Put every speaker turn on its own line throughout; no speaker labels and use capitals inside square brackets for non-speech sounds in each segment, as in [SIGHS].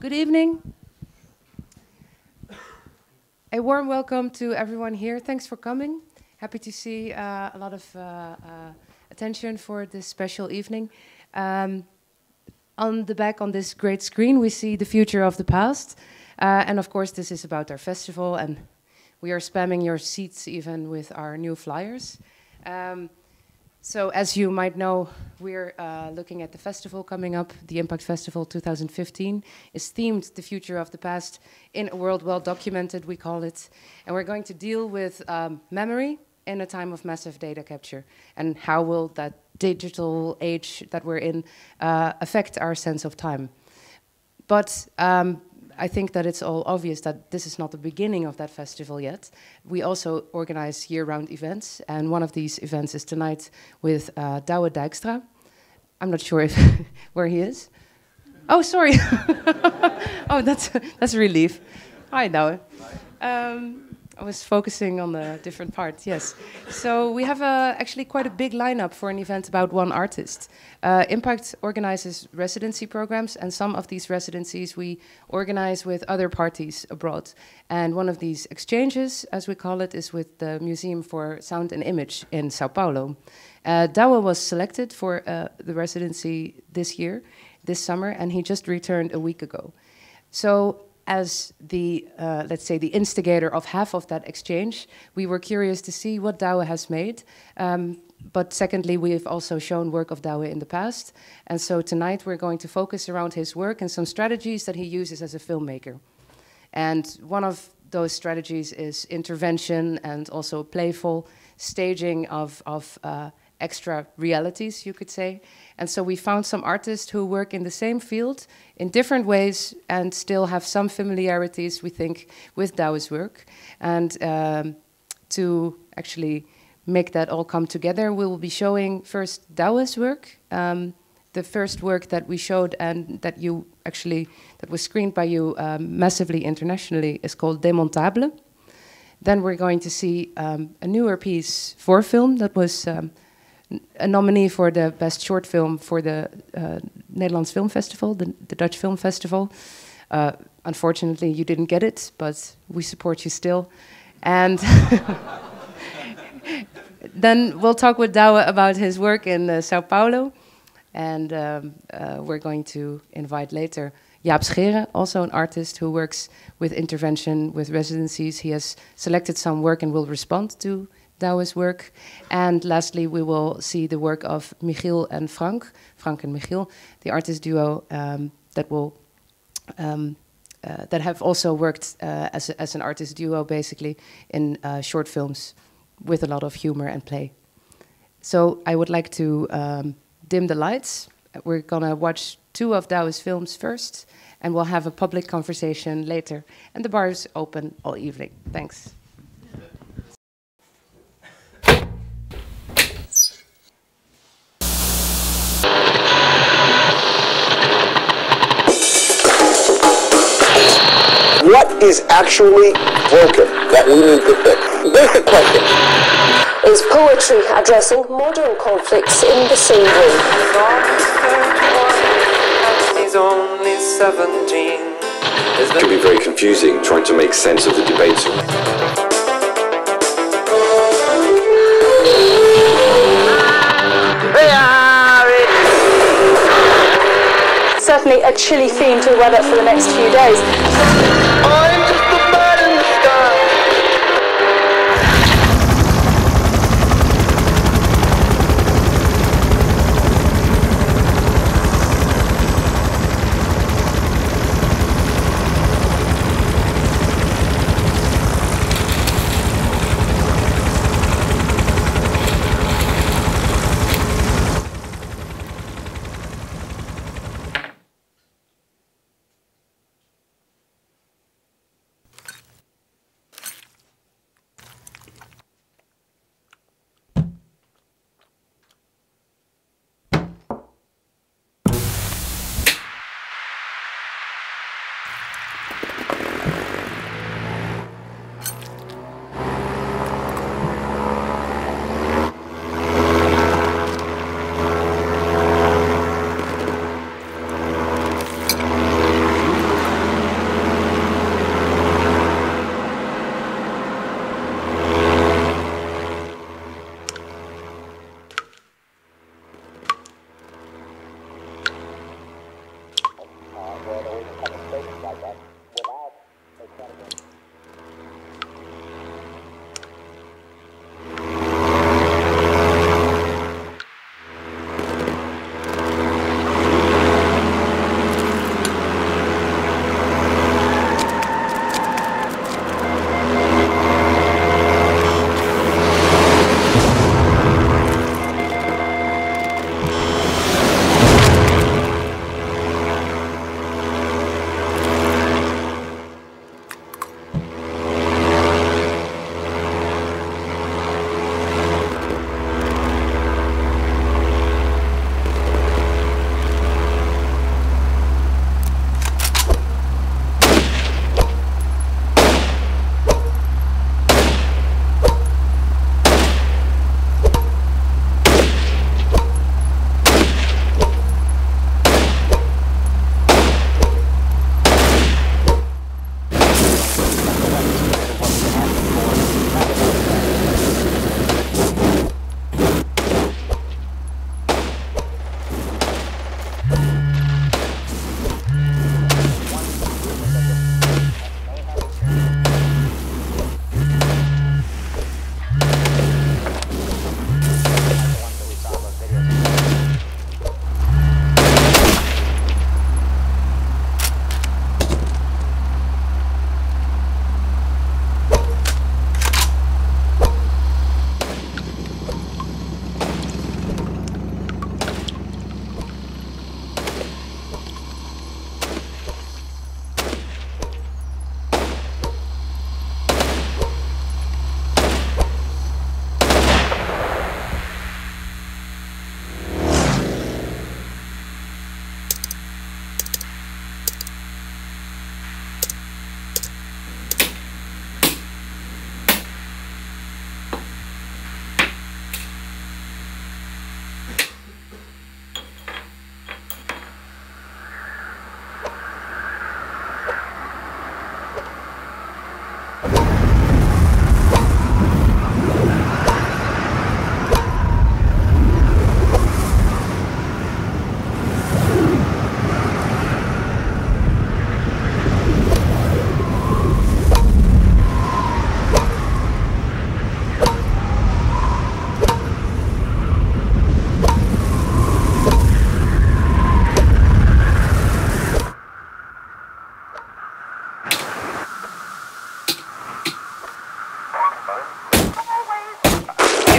Good evening. A warm welcome to everyone here. Thanks for coming. Happy to see uh, a lot of uh, uh, attention for this special evening. Um, on the back on this great screen, we see the future of the past. Uh, and of course, this is about our festival, and we are spamming your seats even with our new flyers. Um, so as you might know, we're uh, looking at the festival coming up. The IMPAKT Festival 2015 is themed the future of the past in a world well documented, we call it. And we're going to deal with um, memory in a time of massive data capture. And how will that digital age that we're in uh, affect our sense of time? But um, I think that it's all obvious that this is not the beginning of that festival yet. We also organize year-round events, and one of these events is tonight with uh, Douwe Dijkstra. I'm not sure if [LAUGHS] where he is. Oh, sorry. [LAUGHS] oh, that's [LAUGHS] that's a relief. Hi, Douwe. Um, I was focusing on the different parts, yes. So we have a, actually quite a big lineup for an event about one artist. Uh, IMPAKT organizes residency programs, and some of these residencies we organize with other parties abroad. And one of these exchanges, as we call it, is with the Museum for Sound and Image in Sao Paulo. Uh, Douwe was selected for uh, the residency this year, this summer, and he just returned a week ago. So as the, uh, let's say, the instigator of half of that exchange, we were curious to see what Douwe has made. Um, but secondly, we have also shown work of Douwe in the past. And so tonight we're going to focus around his work and some strategies that he uses as a filmmaker. And one of those strategies is intervention and also playful staging of, of uh, extra realities, you could say. And so we found some artists who work in the same field in different ways and still have some familiarities, we think, with Douwe's work. And um, to actually make that all come together, we will be showing first Douwe's work. Um, the first work that we showed and that you actually, that was screened by you um, massively internationally is called Demontable. Then we're going to see um, a newer piece for film that was um, a nominee for the best short film for the uh, Nederlands Film Festival, the, the Dutch Film Festival. Uh, unfortunately, you didn't get it, but we support you still. And [LAUGHS] then we'll talk with Douwe about his work in uh, Sao Paulo. And um, we're going to invite later Jaap Scheeren, also an artist who works with intervention, with residencies. He has selected some work and will respond to Douwe's work. And lastly, we will see the work of Michiel and Frank, Frank and Michiel, the artist duo um, that will um, uh, that have also worked uh, as, a, as an artist duo, basically in uh, short films with a lot of humor and play. So I would like to um, dim the lights. We're gonna watch two of Douwe's films first, and we'll have a public conversation later. And the bar is open all evening. Thanks.
What is actually broken that we need to fix? Basic question.
Is poetry addressing modern conflicts in the same way?
He's only 17.
It can be very confusing trying to make sense of the debates.
Certainly a chilly theme to the weather for the next few days.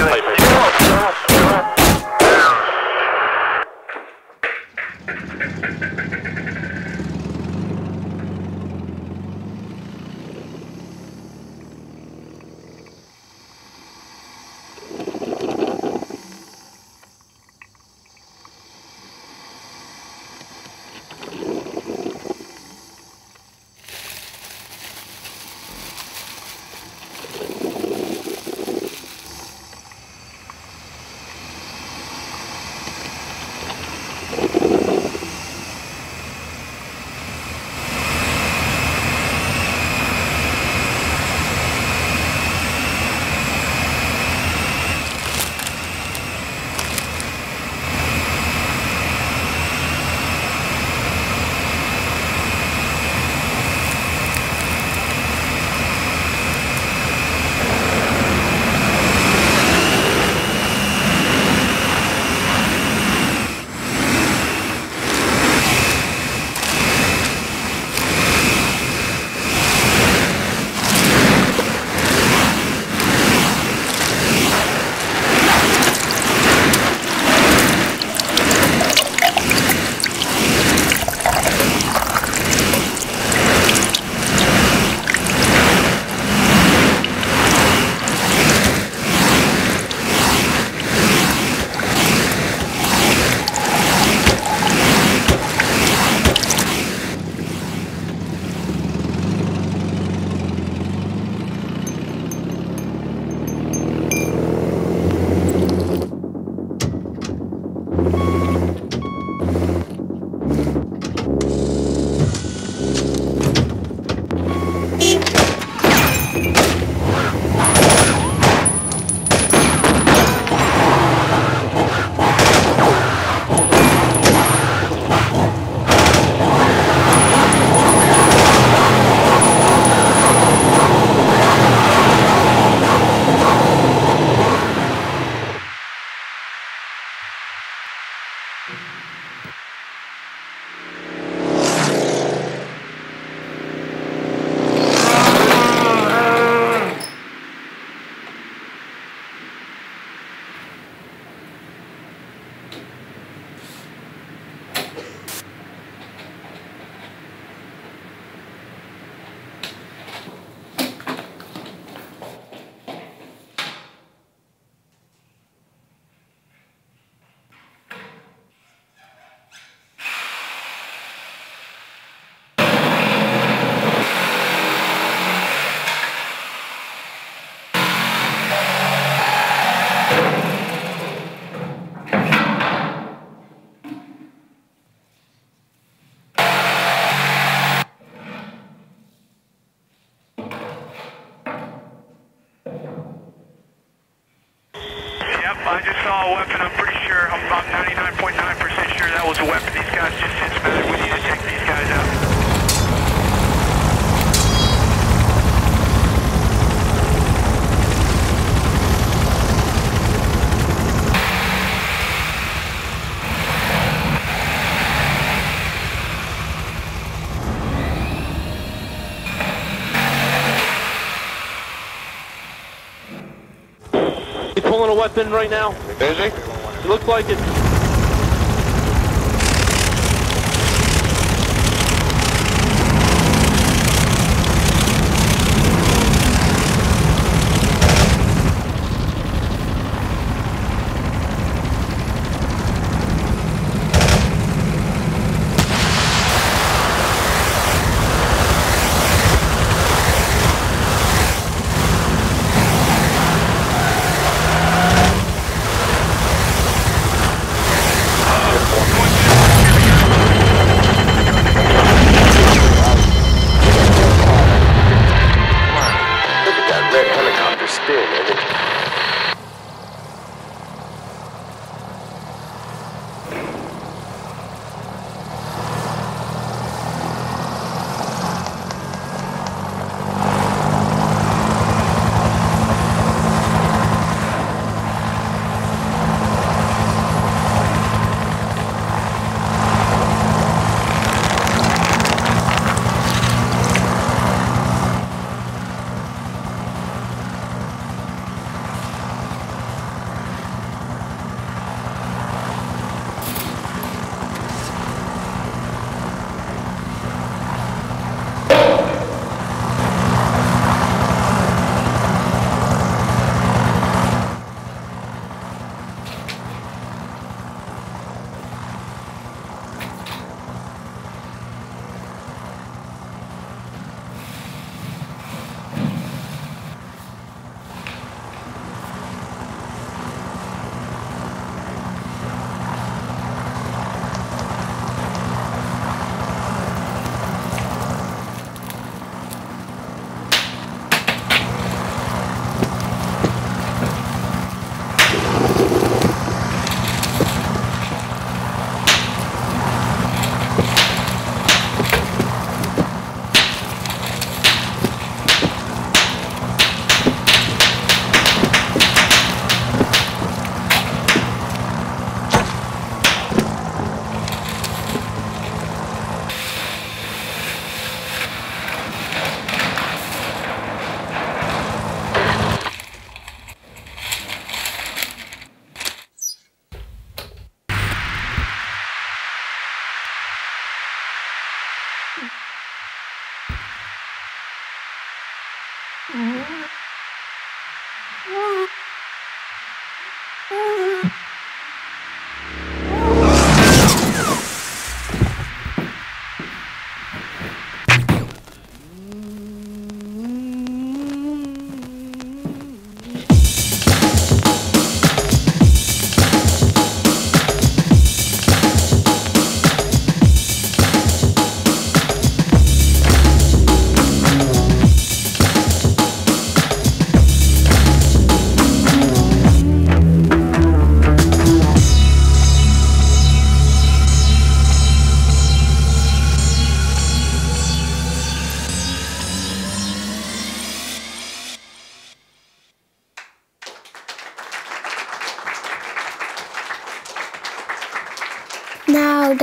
Play pulling a weapon right now.
Is he?
It looks like it.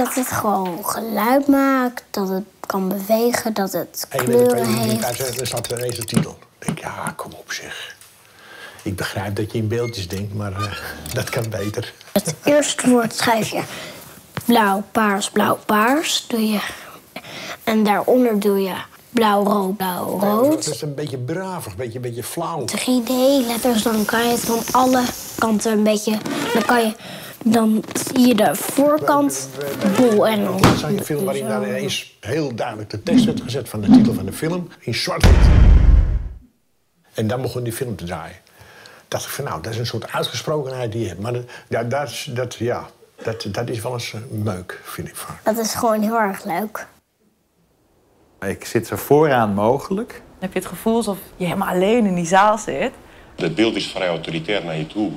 Dat het gewoon geluid maakt, dat het kan bewegen, dat het
een
kleuren heeft.
er staat ineens de titel. Ik denk, ja, kom op zeg. Ik begrijp dat je in beeldjes denkt, maar eh, [LAUGHS] dat kan beter.
Het eerste woord schrijf je blauw, paars, blauw, paars. Doe je. En daaronder doe je blauw, rood, blauw,
Het
rood.
is een beetje bravig, een beetje, een beetje flauw.
3D-letters, dan kan je het van alle kanten een beetje. Dan kan je. Dan zie je de voorkant bol en dan.
Dat zag je een film waarin daar ineens heel duidelijk de tekst werd gezet van de titel van de film in zwart-wit. En dan begon die film te draaien. dacht ik van nou, dat is een soort uitgesprokenheid die je hebt. Maar dat, ja, dat, is- dat, ja, dat, dat is wel eens eh, meuk, vind ik vaak.
Dat is gewoon heel erg leuk.
Ik zit zo vooraan mogelijk.
Dan heb je het gevoel alsof je helemaal alleen in die zaal zit.
Het beeld is vrij autoritair naar je toe.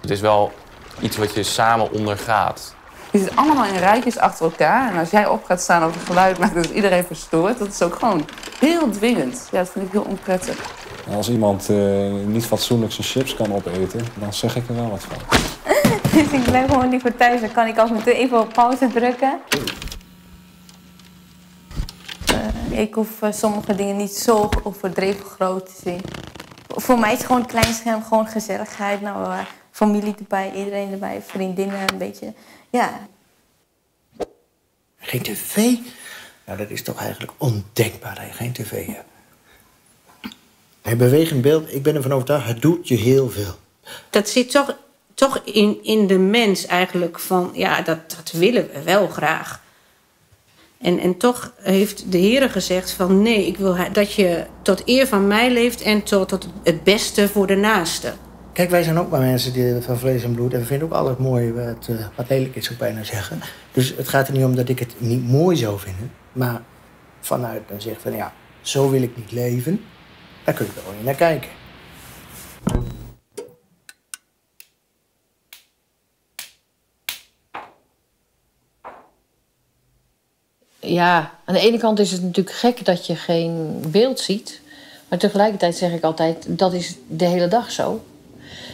Het is wel iets wat je samen ondergaat.
Je zit allemaal in rijtjes achter elkaar. En als jij op gaat staan of het geluid maakt dat iedereen verstoort, dat is ook gewoon heel dwingend. Ja, dat vind ik heel onprettig.
Als iemand eh, niet fatsoenlijk zijn chips kan opeten, dan zeg ik er wel wat van. [LAUGHS]
Dus ik blijf gewoon liever thuis. Dan kan ik af en toe even op pauze drukken. Eh, ik hoef eh, sommige dingen niet zo overdreven groot te zien. Voor mij is het gewoon een klein scherm, gewoon gezelligheid. Nou, familie erbij, iedereen erbij, vriendinnen een beetje. Ja,
Geen tv? Nou, dat is toch eigenlijk ondenkbaar dat je geen tv hebt. Hij bewegend beeld, ik ben ervan overtuigd, het doet je heel veel.
Dat zit toch, toch in, in de mens eigenlijk van, ja, dat, dat willen we wel graag. En, en toch heeft de Heer gezegd van, nee, ik wil dat je tot eer van mij leeft en tot, tot het beste voor de naaste.
Kijk, wij zijn ook maar mensen die, van vlees en bloed. En we vinden ook alles mooi wat, eh, wat lelijk is, zou ik bijna zeggen. Dus het gaat er niet om dat ik het niet mooi zou vinden. Maar vanuit dan zeg van ja, zo wil ik niet leven. Daar kun je wel naar kijken.
Ja, aan de ene kant is het natuurlijk gek dat je geen beeld ziet. Maar tegelijkertijd zeg ik altijd, dat is de hele dag zo.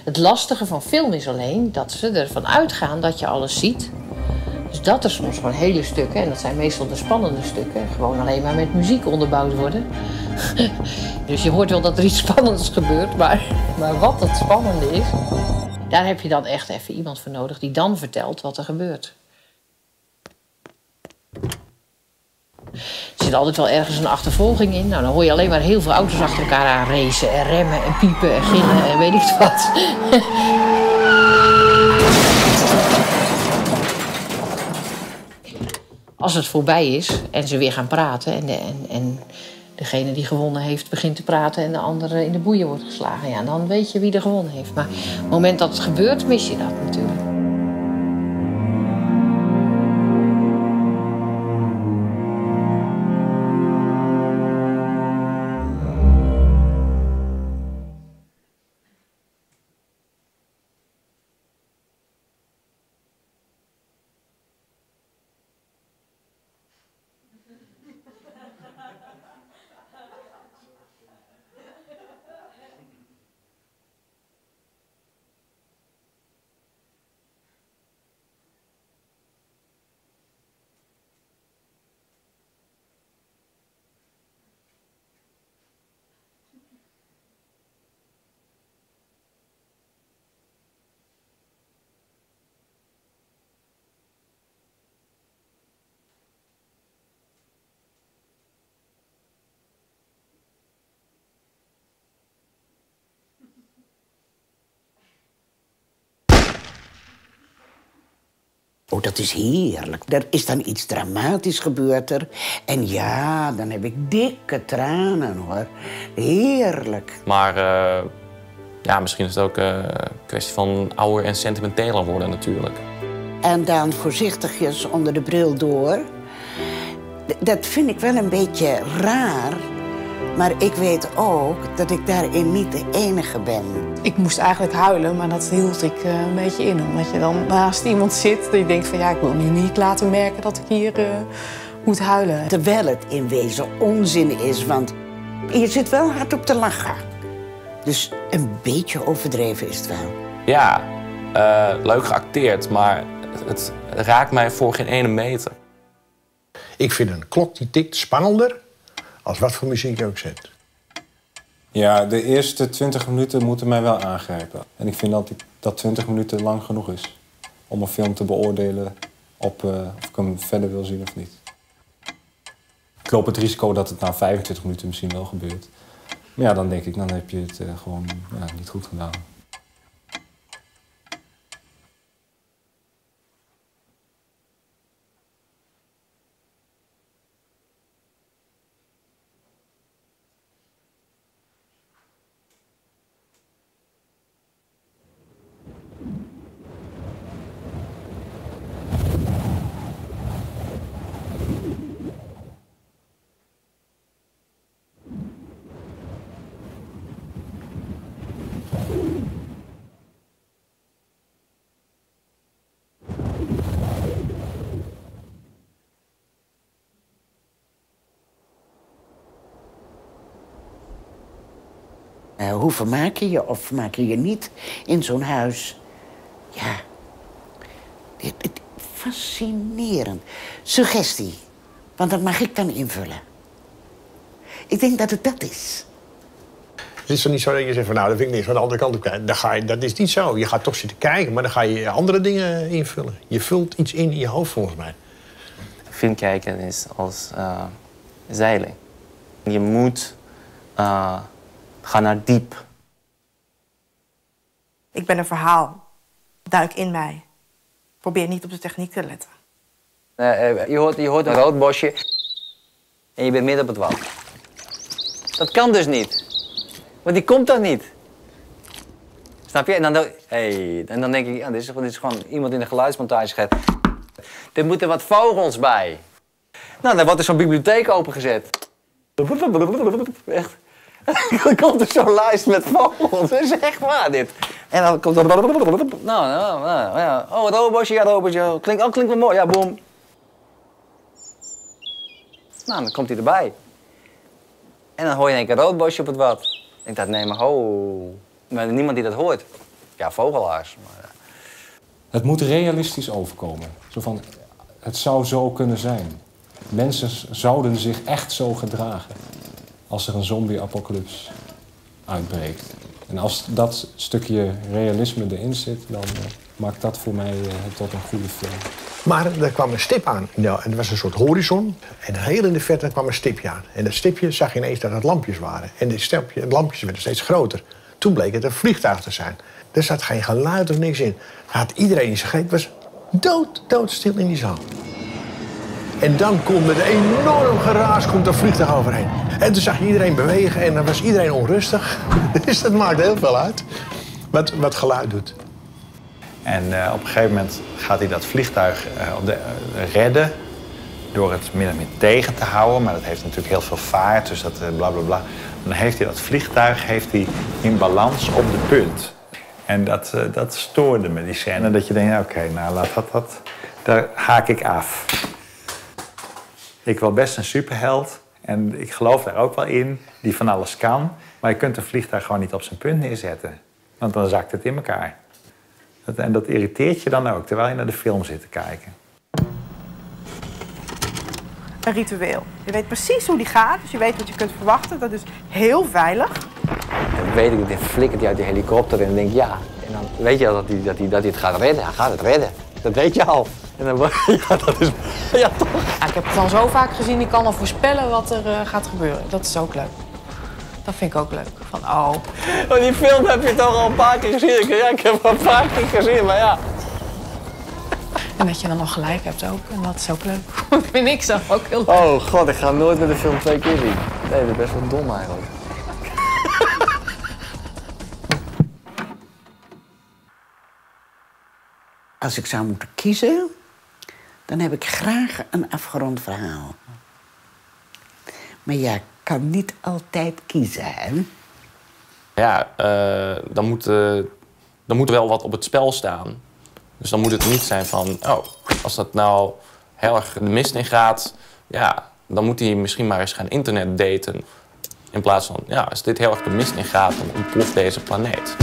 Het lastige van film is alleen dat ze ervan uitgaan dat je alles ziet. Dus dat er soms gewoon hele stukken, en dat zijn meestal de spannende stukken, gewoon alleen maar met muziek onderbouwd worden. [LAUGHS] dus je hoort wel dat er iets spannends gebeurt, maar, maar wat het spannende is, daar heb je dan echt even iemand voor nodig die dan vertelt wat er gebeurt. Er zit altijd wel ergens een achtervolging in. Nou, dan hoor je alleen maar heel veel auto's achter elkaar aan racen en remmen en piepen en gillen en weet ik wat. [LAUGHS] Als het voorbij is en ze weer gaan praten en, de, en, en degene die gewonnen heeft begint te praten en de andere in de boeien wordt geslagen, ja, dan weet je wie er gewonnen heeft. Maar op het moment dat het gebeurt, mis je dat natuurlijk.
Oh, dat is heerlijk. Er is dan iets dramatisch gebeurd er. En ja, dan heb ik dikke tranen, hoor. Heerlijk.
Maar eh, ja, misschien is het ook eh, een kwestie van ouder en sentimenteler worden natuurlijk.
En dan voorzichtigjes onder de bril door. D- Dat vind ik wel een beetje raar. Maar ik weet ook dat ik daarin niet de enige ben.
Ik moest eigenlijk huilen, maar dat hield ik eh, een beetje in. Omdat je dan naast iemand zit dat je denkt van ja, ik wil nu niet laten merken dat ik hier eh, moet huilen.
Terwijl het in wezen onzin is, want je zit wel hard op te lachen. Dus een beetje overdreven is het wel.
Ja, eh, leuk geacteerd, maar het raakt mij voor geen ene meter.
Ik vind een klok die tikt spannender als wat voor muziek je ook zet.
Ja, de eerste 20 minuten moeten mij wel aangrijpen. En ik vind dat, dat 20 minuten lang genoeg is om een film te beoordelen op uh, of ik hem verder wil zien of niet. Ik loop het risico dat het na 25 minuten misschien wel gebeurt. Maar ja, dan denk ik, dan heb je het uh, gewoon ja, niet goed gedaan.
Eh, hoe vermaak je je of vermaak je je niet in zo'n huis? Ja, dit, dit- fascinerend. Suggestie, want dat mag ik dan invullen. Ik denk dat het dat is.
Het is toch niet zo dat je zegt van nou, dat vind ik niks. Van de andere kant op kijken. Dan ga je, dat is niet zo. Je gaat toch zitten kijken, maar dan ga je andere dingen invullen. Je vult iets in in je hoofd volgens mij.
Film kijken is als eh, zeilen. Je moet eh, gaan naar diep.
Ik ben een verhaal. Duik in mij. Probeer niet op de techniek te letten.
Eh, je, hoort, je hoort een rood bosje en je bent midden op het wat. Dat kan dus niet. Want die komt toch niet? Snap je? En dan, hey, en dan denk ik, ja, dit, is, dit is gewoon iemand in de geluidsmontage gaat. Er moeten wat vogels bij. Nou, dan wordt er zo'n bibliotheek opengezet. Echt. Dan komt er zo'n lijst met vogels. Dat is echt waar, dit. En dan komt er... Nou, nou, nou, ja. Oh, het robotje, ja, robotje. Klinkt, oh, klinkt wel mooi. Ja, boom. Nou, dan komt hij erbij. En dan hoor je in één keer een rood bosje op het wat. Ik dacht, nee, maar ho. Maar niemand die dat hoort. Ja, vogelaars. Maar,
Het moet realistisch overkomen. Zo van, het zou zo kunnen zijn. Mensen zouden zich echt zo gedragen als er een zombie-apocalyps uitbreekt. En als dat stukje realisme erin zit, dan eh, maakt dat voor mij eh, tot een goede film.
Maar er kwam een stip aan. Nou, en er was een soort horizon. En heel in de verte kwam een stipje aan. En dat stipje zag je ineens dat het lampjes waren. En die stipje, het lampjes werden steeds groter. Toen bleek het een vliegtuig te zijn. Er zat geen geluid of niks in. Had iedereen in zijn greep. was dood, doodstil in die zaal. En dan komt er een enorm geraas, komt een vliegtuig overheen. En toen zag je iedereen bewegen en dan was iedereen onrustig. [LAUGHS] Dus dat maakt heel veel uit. Wat, wat geluid doet.
En eh, op een gegeven moment gaat hij dat vliegtuig eh, de, eh, redden door het min of meer tegen te houden. Maar dat heeft natuurlijk heel veel vaart, dus dat bla bla bla. Dan heeft hij dat vliegtuig heeft hij in balans op de punt. En dat, dat stoorde me, die scène. Dat je denkt, oké, nou laat dat, dat, daar haak ik af. Ik wil best een superheld. En ik geloof daar ook wel in, die van alles kan. Maar je kunt een vliegtuig gewoon niet op zijn punt neerzetten. Want dan zakt het in elkaar. Dat, en dat irriteert je dan ook, terwijl je naar de film zit te kijken.
Een ritueel. Je weet precies hoe die gaat, dus je weet wat je kunt verwachten. Dat is heel veilig.
Dan weet ik, dan flikkert hij uit die helikopter en dan denk ik, ja. En dan weet je al dat hij, dat hij, dat hij het gaat redden. Hij gaat het redden. Dat weet je al. En dan, [LAUGHS] ja, dat is... Ja, toch?
Ja, ik heb het al zo vaak gezien, ik kan al voorspellen wat er eh, gaat gebeuren. Dat is ook leuk. Dat vind ik ook leuk. Van, oh,
Oh, die film heb je toch al een paar keer gezien? Ik- Ja, ik heb hem een paar keer gezien, maar ja.
en dat je dan nog gelijk hebt ook. En dat is ook leuk. [LAUGHS] Dat vind ik zelf ook heel leuk.
Oh god, ik ga nooit met de film twee keer zien. Nee, dat is best wel dom eigenlijk.
Als ik zou moeten kiezen, dan heb ik graag een afgerond verhaal. Maar ja, ik kan niet altijd kiezen, hè?
Ja, eh, dan, moet, eh, dan moet wel wat op het spel staan. Dus dan moet het niet zijn van, oh, als dat nou heel erg de mist in gaat, ja, dan moet hij misschien maar eens gaan internet daten. In plaats van, ja, als dit heel erg de mist in gaat, dan ontploft deze planeet.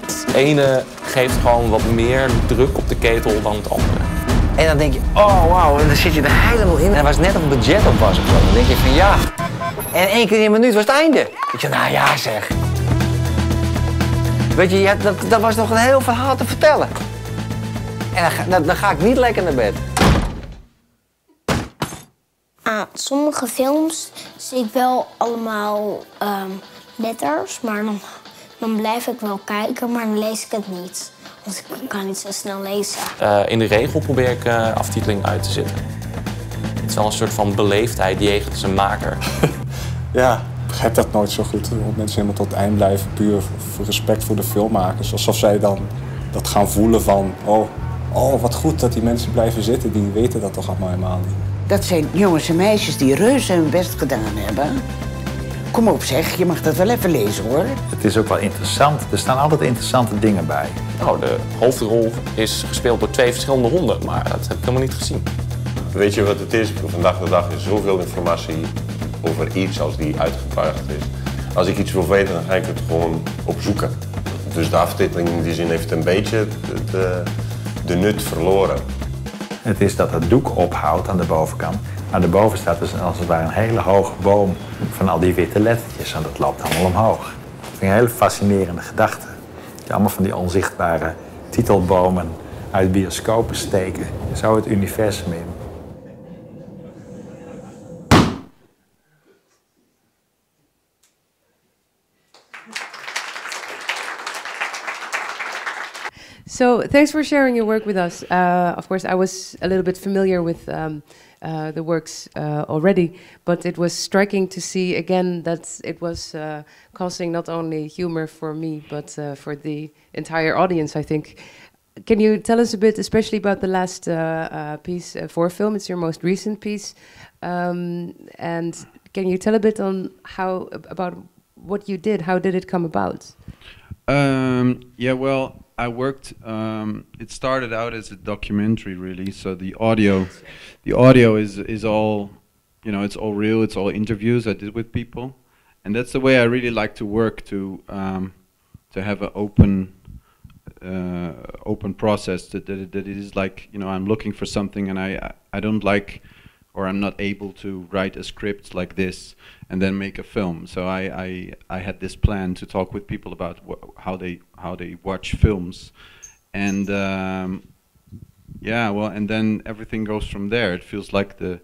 Het ene geeft gewoon wat meer druk op de ketel dan het andere.
En dan denk je, oh wauw, en dan zit je er helemaal in. En was net een budget op was of. Dan denk je van ja. En één keer in een minuut was het einde. Ik zeg, nou ja zeg. Weet je, ja, dat, dat was nog een heel verhaal te vertellen. En dan, ga- dan, ga ik niet lekker naar bed.
Ah, sommige films zie ik wel allemaal ehm, letters, maar dan, dan blijf ik wel kijken, maar dan lees ik het niet. Want ik kan niet zo snel lezen.
Eh, in de regel probeer ik eh, aftiteling uit te zitten. Het is wel een soort van beleefdheid jegens een maker. [LAUGHS]
Ja, ik begrijp dat nooit zo goed. Dat mensen helemaal tot het eind blijven, puur voor respect voor de filmmakers. Alsof zij dan dat gaan voelen van, oh, oh, wat goed dat die mensen blijven zitten. Die weten dat toch allemaal helemaal niet.
Dat zijn jongens en meisjes die reuze hun best gedaan hebben. Kom op zeg, je mag dat wel even lezen hoor.
Het is ook wel interessant. Er staan altijd interessante dingen bij.
Nou, de hoofdrol is gespeeld door twee verschillende honden, maar dat heb ik helemaal niet gezien.
Weet je wat het is? Vandaag de dag is zoveel informatie over iets als die uitgebracht is. Als ik iets wil weten, dan ga ik het gewoon opzoeken. Dus de aftiteling in die zin heeft een beetje de, de, de nut verloren.
Het is dat het doek ophoudt aan de bovenkant. Maar daarboven staat dus als het ware een hele hoge boom van al die witte lettertjes. En dat loopt allemaal omhoog. vind ik een hele fascinerende gedachte. Dat je allemaal van die onzichtbare titelbomen uit bioscopen steken. Zo het universum in.
So thanks for sharing your work with us. Uh, of course, I was a little bit familiar with um, uh, the works uh, already, but it was striking to see again that it was uh, causing not only humor for me, but uh, for the entire audience, I think. Can you tell us a bit, especially about the last uh, piece for film? It's your most recent piece, um, and can you tell a bit on how about what you did? How did it come about?
Um, yeah, well, I worked. Um, it started out as a documentary, really. So the audio, the audio is is all, you know, it's all real. It's all interviews I did with people, and that's the way I really like to work to um, to have an open uh, open process. That, that that it is like you know I'm looking for something and I I don't like or I'm not able to write a script like this and then make a film. So I, I, I had this plan to talk with people about how they how they watch films, and um, yeah, well, and then everything goes from there. It feels like the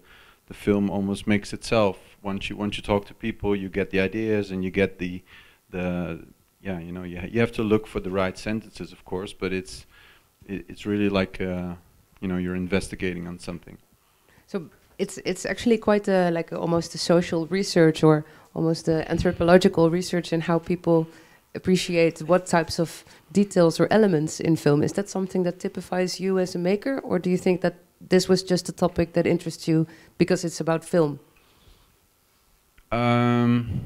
the film almost makes itself. Once you once you talk to people, you get the ideas and you get the the yeah, you know, you ha you have to look for the right sentences, of course, but it's it, it's really like uh, you know you're investigating on something.
So it's it's actually quite a, like a, almost a social research or almost a anthropological research in how people appreciate what types of details or elements in film. Is that something that typifies you as a maker, or do you think that this was just a topic that interests you because it's about film?
Um,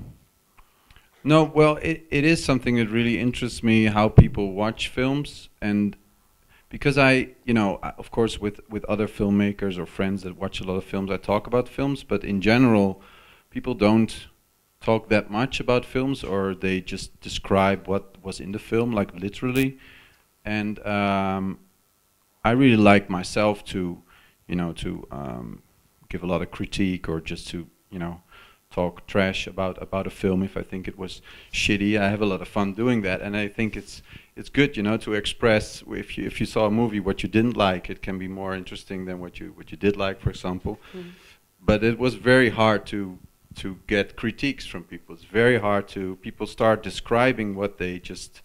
no, well, it, it is something that really interests me how people watch films and because I, you know, of course, with with other filmmakers or friends that watch a lot of films, I talk about films. But in general, people don't talk that much about films, or they just describe what was in the film, like literally. And um, I really like myself to, you know, to um, give a lot of critique or just to, you know, talk trash about about a film if I think it was shitty. I have a lot of fun doing that, and I think it's it's good, you know, to express if you if you saw a movie what you didn't like, it can be more interesting than what you what you did like, for example. Mm. But it was very hard to to get critiques from people. It's very hard to people start describing what they just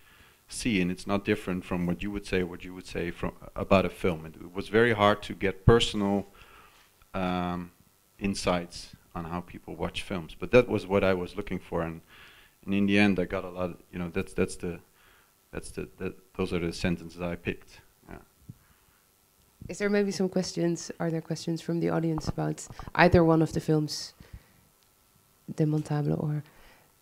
see, and it's not different from what you would say, what you would say from about a film. It, it was very hard to get personal um, insights on how people watch films. But that was what I was looking for, and, and in the end, I got a lot. Of, you know, that's that's the that's the, that, those are the sentences I picked. Yeah.
Is there maybe some questions? Are there questions from the audience about either one of the films, Demontable or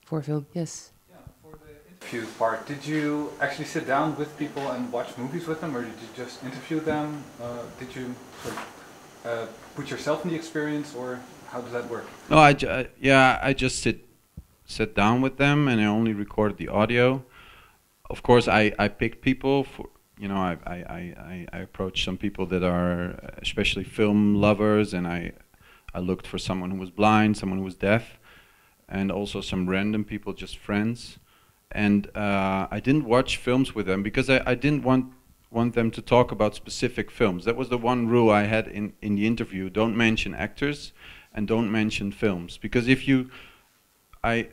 for film? Yes.
Yeah, for the interview part, did you actually sit down with people and watch movies with them, or did you just interview them? Uh, did you sort of, uh, put yourself in the experience, or how does that work?
No, I, uh, yeah, I just sit sit down with them and I only record the audio of course, I, I picked people for, you know, I, I, I, I approached some people that are especially film lovers, and I, I looked for someone who was blind, someone who was deaf, and also some random people, just friends. And uh, I didn't watch films with them because I, I didn't want want them to talk about specific films. That was the one rule I had in, in the interview. Don't mention actors and don't mention films. Because if you, I,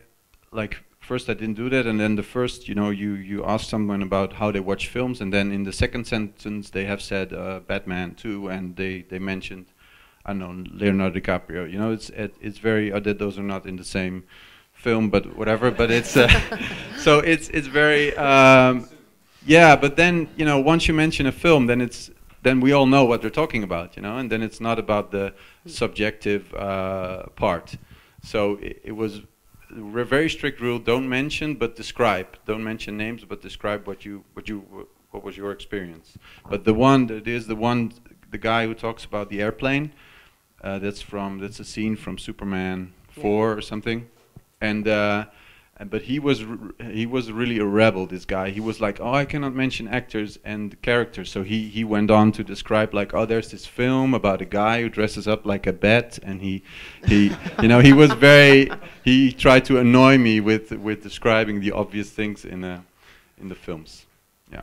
like, first I didn't do that, and then the first, you know, you you ask someone about how they watch films, and then in the second sentence they have said uh, Batman too, and they they mentioned, I don't know, Leonardo DiCaprio. You know, it's it, it's very uh, that those are not in the same film, but whatever. But it's uh, [LAUGHS] so it's it's very um, yeah. But then you know, once you mention a film, then it's then we all know what they're talking about, you know, and then it's not about the subjective uh, part. So it, it was a very strict rule: don't mention, but describe. Don't mention names, but describe what you what you what was your experience. But the one that is the one the guy who talks about the airplane. Uh, that's from that's a scene from Superman four or something, and. Uh, but he was he was really a rebel. This guy, he was like, oh, I cannot mention actors and characters. So he he went on to describe like, oh, there's this film about a guy who dresses up like a bat, and he he [LAUGHS] you know he was very he tried to annoy me with with describing the obvious things in uh, in the films. Yeah.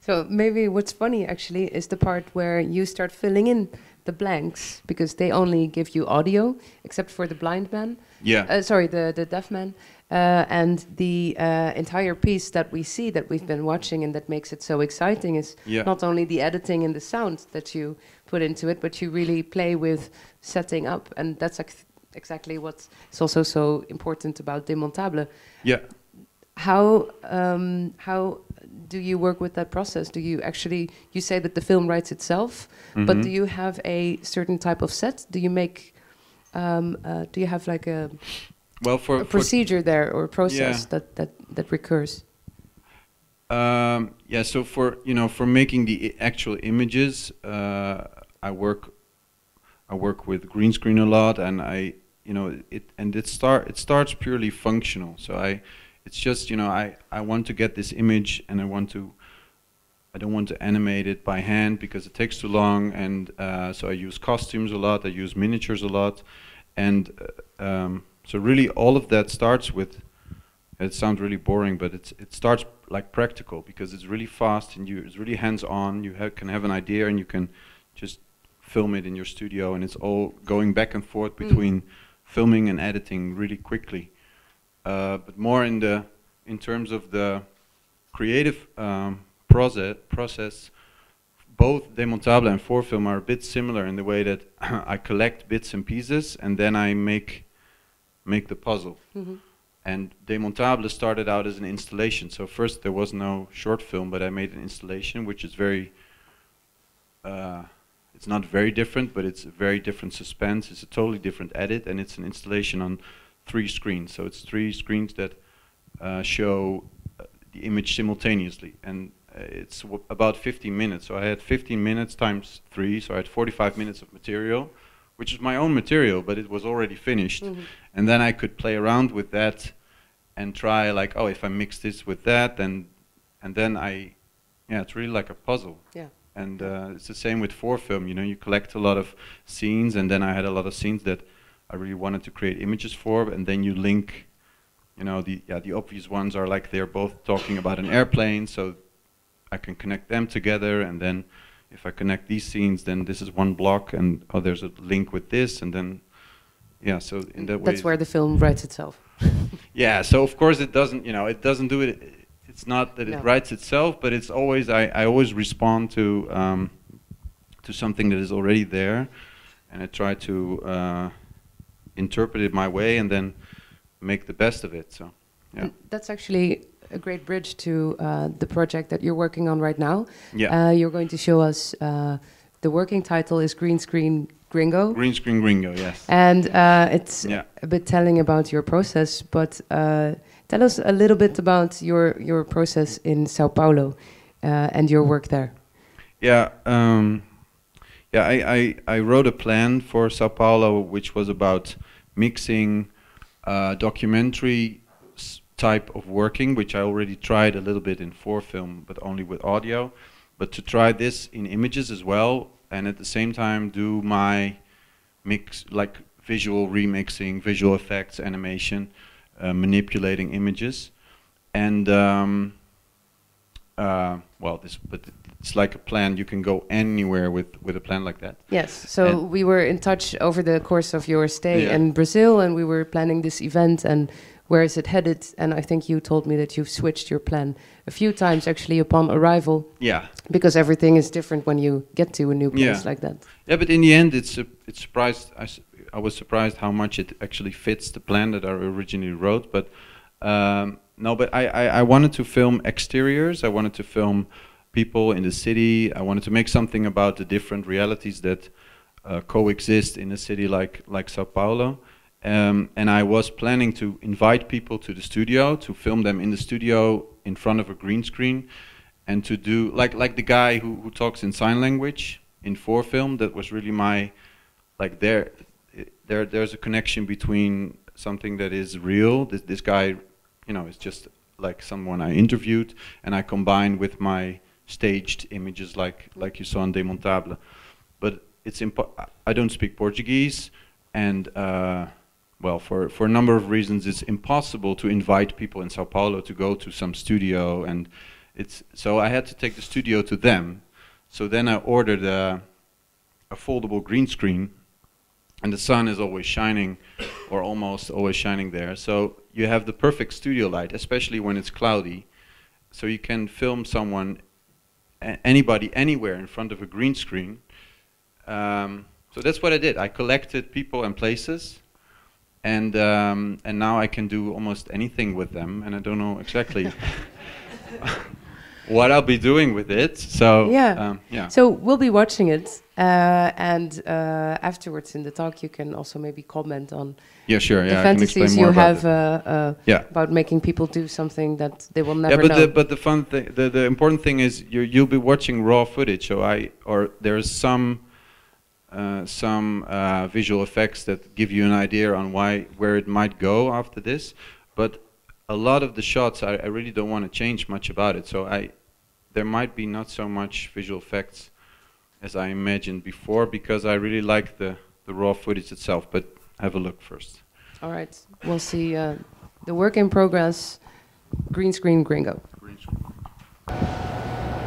So maybe what's funny actually is the part where you start filling in the blanks because they only give you audio, except for the blind man.
Yeah.
Uh, sorry, the the deaf man. Uh, and the uh, entire piece that we see that we've been watching and that makes it so exciting is
Yeah.
not only the editing and the sound that you put into it, but you really play with setting up, and that's ex- exactly what's is also so important about Demontable.
Yeah.
How um, how do you work with that process? Do you actually you say that the film writes itself, but
Mhm.
do you have a certain type of set? Do you make um, uh, do you have like a
Well, for-
a
for-
procedure there or a process
Yeah.
that, that that recurs?
Um, yeah, so for you know for making the actual images, uh, I work I work with green screen a lot, and I you know it and it start it starts purely functional. So I it's just you know I I want to get this image and I want to I don't want to animate it by hand because it takes too long, and uh, so I use costumes a lot. I use miniatures a lot, and uh, um, so really all of that starts with. It sounds really boring, but it's it starts like practical because it's really fast and you it's really hands on. You have, can have an idea and you can just film it in your studio, and it's all going back and forth
Mm.
between filming and editing really quickly. Uh, but more in the in terms of the creative um, process, process, both Demontable and 4Film are a bit similar in the way that [CLEARS THROAT] I collect bits and pieces and then I make make the puzzle.
Mhm.
And Demontable started out as an installation. So first there was no short film, but I made an installation, which is very. Uh, it's not very different, but it's a very different suspense. It's a totally different edit, and it's an installation on three screens. So it's three screens that uh, show uh, the image simultaneously, and uh, it's w- about 15 minutes. So I had 15 minutes times three, so I had 45 minutes of material, which is my own material, but it was already finished.
Mhm.
And then I could play around with that and try like, oh, if I mix this with that, then and then I, yeah, it's really like a puzzle.
Yeah.
And uh, it's the same with four film. You know, you collect a lot of scenes, and then I had a lot of scenes that I really wanted to create images for, and then you link. You know, the yeah, the obvious ones are like they're both talking about an airplane, so I can connect them together, and then if I connect these scenes, then this is one block, and oh, there's a link with this, and then yeah, so in that way.
That's where the film writes itself. [LAUGHS]
Yeah, so of course it doesn't, you know, it doesn't do it. It's not that it writes itself, but it's always I, I always respond to um, to something that is already there, and I try to uh, interpret it my way and then make the best of it. So, yeah.
That's actually a great bridge to uh, the project that you're working on right now.
Yeah.
Uh, you're going to show us uh, the working title is Green Screen Gringo.
Green screen gringo, yes.
And uh, it's
Yeah.
a bit telling about your process, but uh, tell us a little bit about your, your process in Sao Paulo uh, and your work there.
Yeah, um, yeah. I, I, I wrote a plan for Sao Paulo, which was about mixing uh, documentary type of working, which I already tried a little bit in four film, but only with audio. But to try this in images as well, and at the same time do my mix, like visual remixing, visual effects, animation, uh, manipulating images, and um, uh, well, this but it's like a plan. You can go anywhere with with a plan like that.
Yes, so
And-
we were in touch over the course of your stay
Yeah.
in Brazil, and we were planning this event and where is it headed? And I think you told me that you've switched your plan a few times actually upon arrival.
Yeah.
Because everything is different when you get to a new place
yeah.
like that.
Yeah, but in the end, it's a, it's surprised. I—I was surprised how much it actually fits the plan that I originally wrote. But um, no, but I, I, I wanted to film exteriors. I wanted to film people in the city. I wanted to make something about the different realities that uh, coexist in a city like like Sao Paulo. Um, and I was planning to invite people to the studio to film them in the studio in front of a green screen, and to do like like the guy who, who talks in sign language in four film. That was really my like there there there's a connection between something that is real. This this guy, you know, is just like someone I interviewed, and I combine with my staged images like like you saw in Demontable. But it's impo- I don't speak Portuguese, and uh, well, for, for a number of reasons, it's impossible to invite people in Sao Paulo to go to some studio, and it's so I had to take the studio to them. So then I ordered a, a foldable green screen, and the sun is always shining, or almost always shining there. So you have the perfect studio light, especially when it's cloudy. So you can film someone, anybody, anywhere in front of a green screen. Um, so that's what I did. I collected people and places, and um, and now I can do almost anything with them, and I don't know exactly [LAUGHS] what I'll be doing with it. So
yeah.
um, yeah.
So we'll be watching it, uh, and uh, afterwards in the talk, you can also maybe comment on
Yeah, sure, yeah, can
fantasies you
about
have
it.
uh, uh,
Yeah.
about making people do something that they will never
yeah, but
know.
the but the fun thing, the, the important thing is you you'll be watching raw footage. So I or there's some uh, some uh, visual effects that give you an idea on why where it might go after this, but a lot of the shots I, I really don't want to change much about it. So I there might be not so much visual effects as I imagined before because I really like the the raw footage itself. But have a look first.
All right, we'll see uh, the work in progress. Green screen gringo.
Maquininhas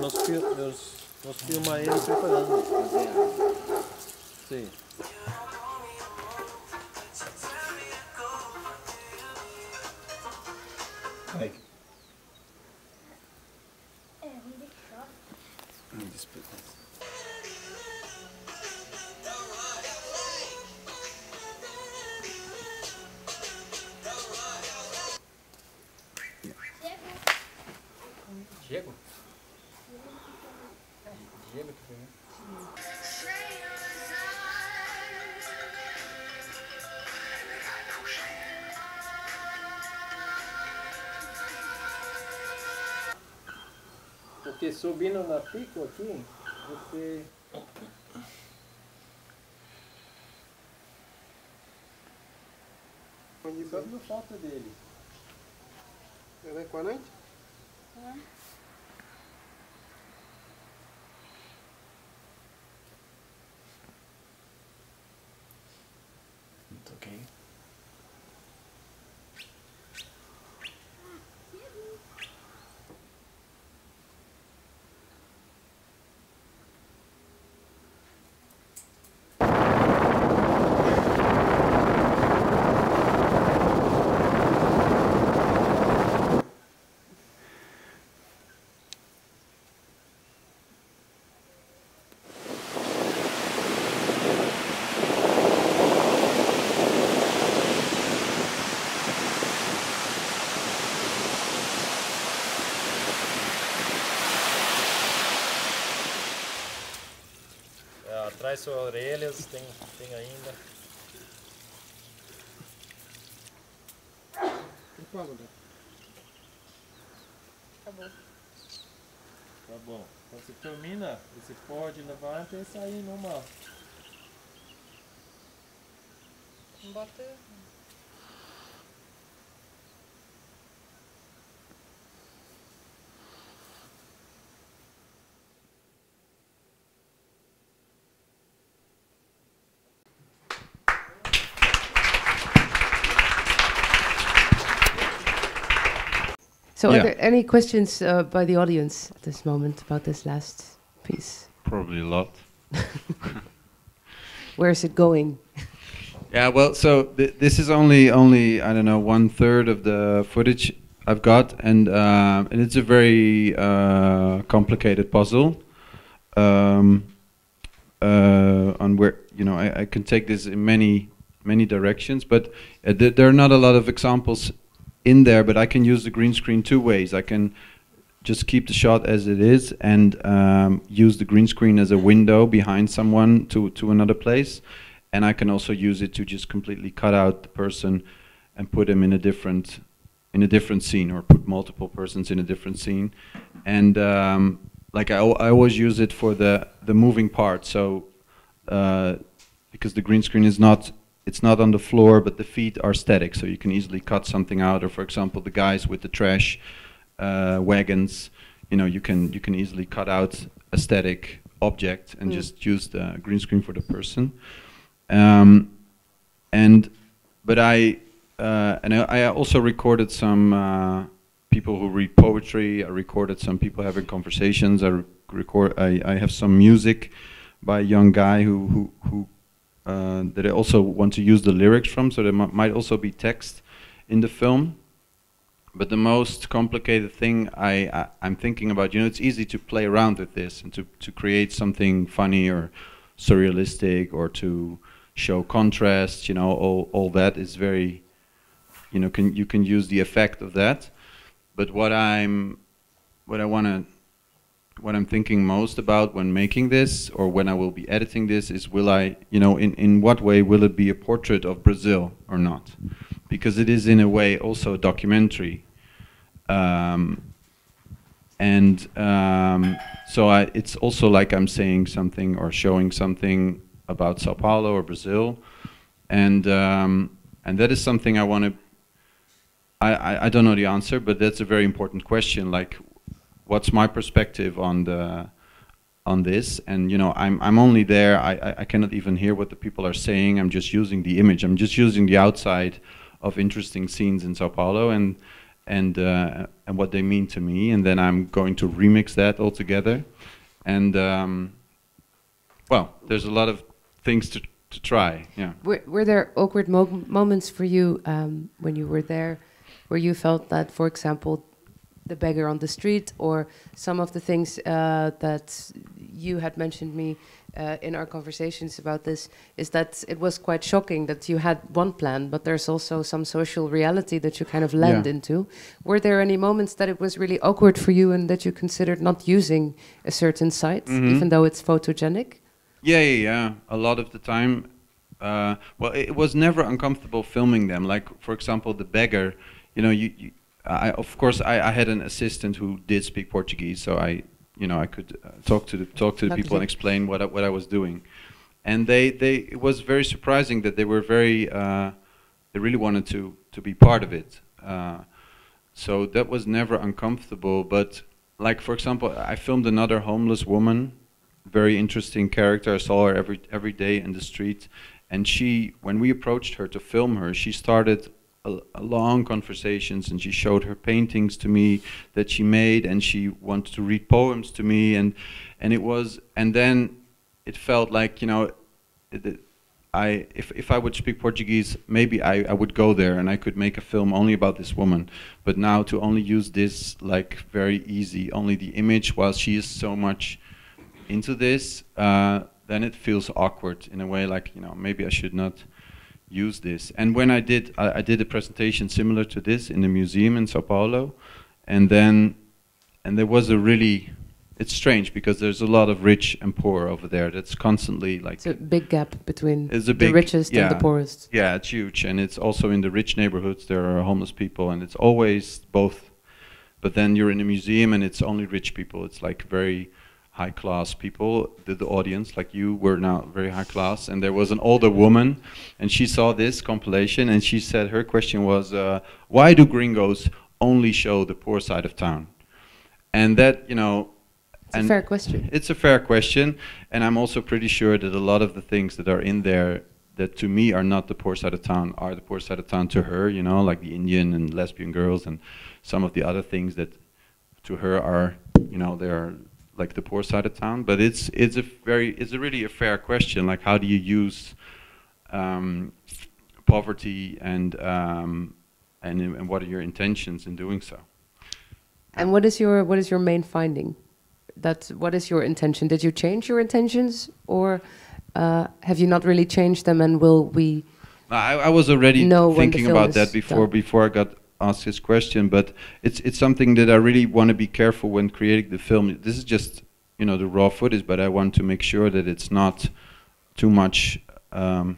nós, nós
filmamos ele preparando. Sim. Subindo na pico aqui, você. Só não falta dele.
Ela é com a
atrás suas orelhas tem, tem ainda.
Acabou.
Tá bom. Quando você termina, você pode levantar e sair normal.
Bota.
So, are there any questions uh, by the audience at this moment about this last piece?
Probably a lot. [LAUGHS]
Where is it going?
Yeah, well, so th- this is only only I don't know one third of the footage I've got, and uh, and it's a very uh, complicated puzzle. Um, uh, on where you know I, I can take this in many many directions, but uh, th- there are not a lot of examples in there. But I can use the green screen two ways. I can just keep the shot as it is and um, use the green screen as a window behind someone to, to another place. And I can also use it to just completely cut out the person and put him in a different in a different scene or put multiple persons in a different scene. And um, like I, I always use it for the, the moving part. So uh, because the green screen is not it's not on the floor, but the feet are static, so you can easily cut something out. Or for example, the guys with the trash uh, wagons, you know, you can you can easily cut out a static object and
Mm.
just use the green screen for the person. Um, and but I uh, and I, I also recorded some uh, people who read poetry. I recorded some people having conversations. I record. I, I have some music by a young guy who who who uh, that I also want to use the lyrics from. So there mi- might also be text in the film. But the most complicated thing I, I I'm thinking about, you know, it's easy to play around with this and to to create something funny or surrealistic or to show contrast. You know, all all that is very, you know, can you can use the effect of that. But what I'm, what I want to, what I'm thinking most about when making this or when I will be editing this is will I, you know, in, in what way will it be a portrait of Brazil or not? Because it is in a way also a documentary. Um, and um, so I, it's also like I'm saying something or showing something about Sao Paulo or Brazil, and um, and that is something I want to. I, I, I don't know the answer, but that's a very important question. Like, what's my perspective on the on this? And you know, I'm I'm only there. I, I, cannot even hear what the people are saying. I'm just using the image. I'm just using the outside of interesting scenes in Sao Paulo and and uh, and what they mean to me. And then I'm going to remix that all together. And um, well, there's a lot of things to to try. Yeah.
Were, were there awkward mo- moments for you um, when you were there, where you felt that, for example, the beggar on the street, or some of the things uh, that you had mentioned me uh, in our conversations about this, is that it was quite shocking that you had one plan, but there's also some social reality that you kind of land
Yeah.
into. Were there any moments that it was really awkward for you and that you considered not using a certain site,
Mhm.
even though it's photogenic?
Yeah, yeah, yeah. A lot of the time, uh, well, it, it was never uncomfortable filming them. Like, for example, the beggar. You know, you, you I, of course, I, I had an assistant who did speak Portuguese, so I, you know, I could uh, talk to the talk to the people and explain what I, what I was doing, and they they it was very surprising that they were very uh, they really wanted to to be part of it. Uh, so that was never uncomfortable. But like for example, I filmed another homeless woman, very interesting character. I saw her every every day in the street, and she when we approached her to film her, she started a, a long conversations and she showed her paintings to me that she made and she wanted to read poems to me and and it was and then it felt like you know I if if I would speak Portuguese, maybe I, I would go there and I could make a film only about this woman. But now to only use this like very easy, only the image, while she is so much into this, uh, then it feels awkward in a way. Like you know, maybe I should not use this. And when I did, I, I did a presentation similar to this in the museum in Sao Paulo, and then and there was a really it's strange because there's a lot of rich and poor over there. That's constantly like
It's a big gap between
it's a
the
big,
richest and the poorest.
Yeah, it's huge, and it's also in the rich neighborhoods there are homeless people, and it's always both. But then you're in a museum, and it's only rich people. It's like very high class people. The, the audience, like you, were now very high class, and there was an older woman, and she saw this compilation, and she said her question was, uh, "Why do gringos only show the poor side of town?" And that, you know.
It's a fair question.
It's a fair question, and I'm also pretty sure that a lot of the things that are in there that to me are not the poor side of town are the poor side of town to her. You know, like the Indian and lesbian girls and some of the other things that to her are you know they're like the poor side of town. But it's it's a very it's a really a fair question. Like how do you use um, poverty and um, and and what are your intentions in doing so?
And what is your what is your main finding? That what is your intention? Did you change your intentions, or uh, have you not really changed them? And will we?
I, I was already
know when the
thinking about that before before I got asked this question, but it's it's something that I really want to be careful when creating the film. This is just you know the raw footage, but I want to make sure that it's not too much um,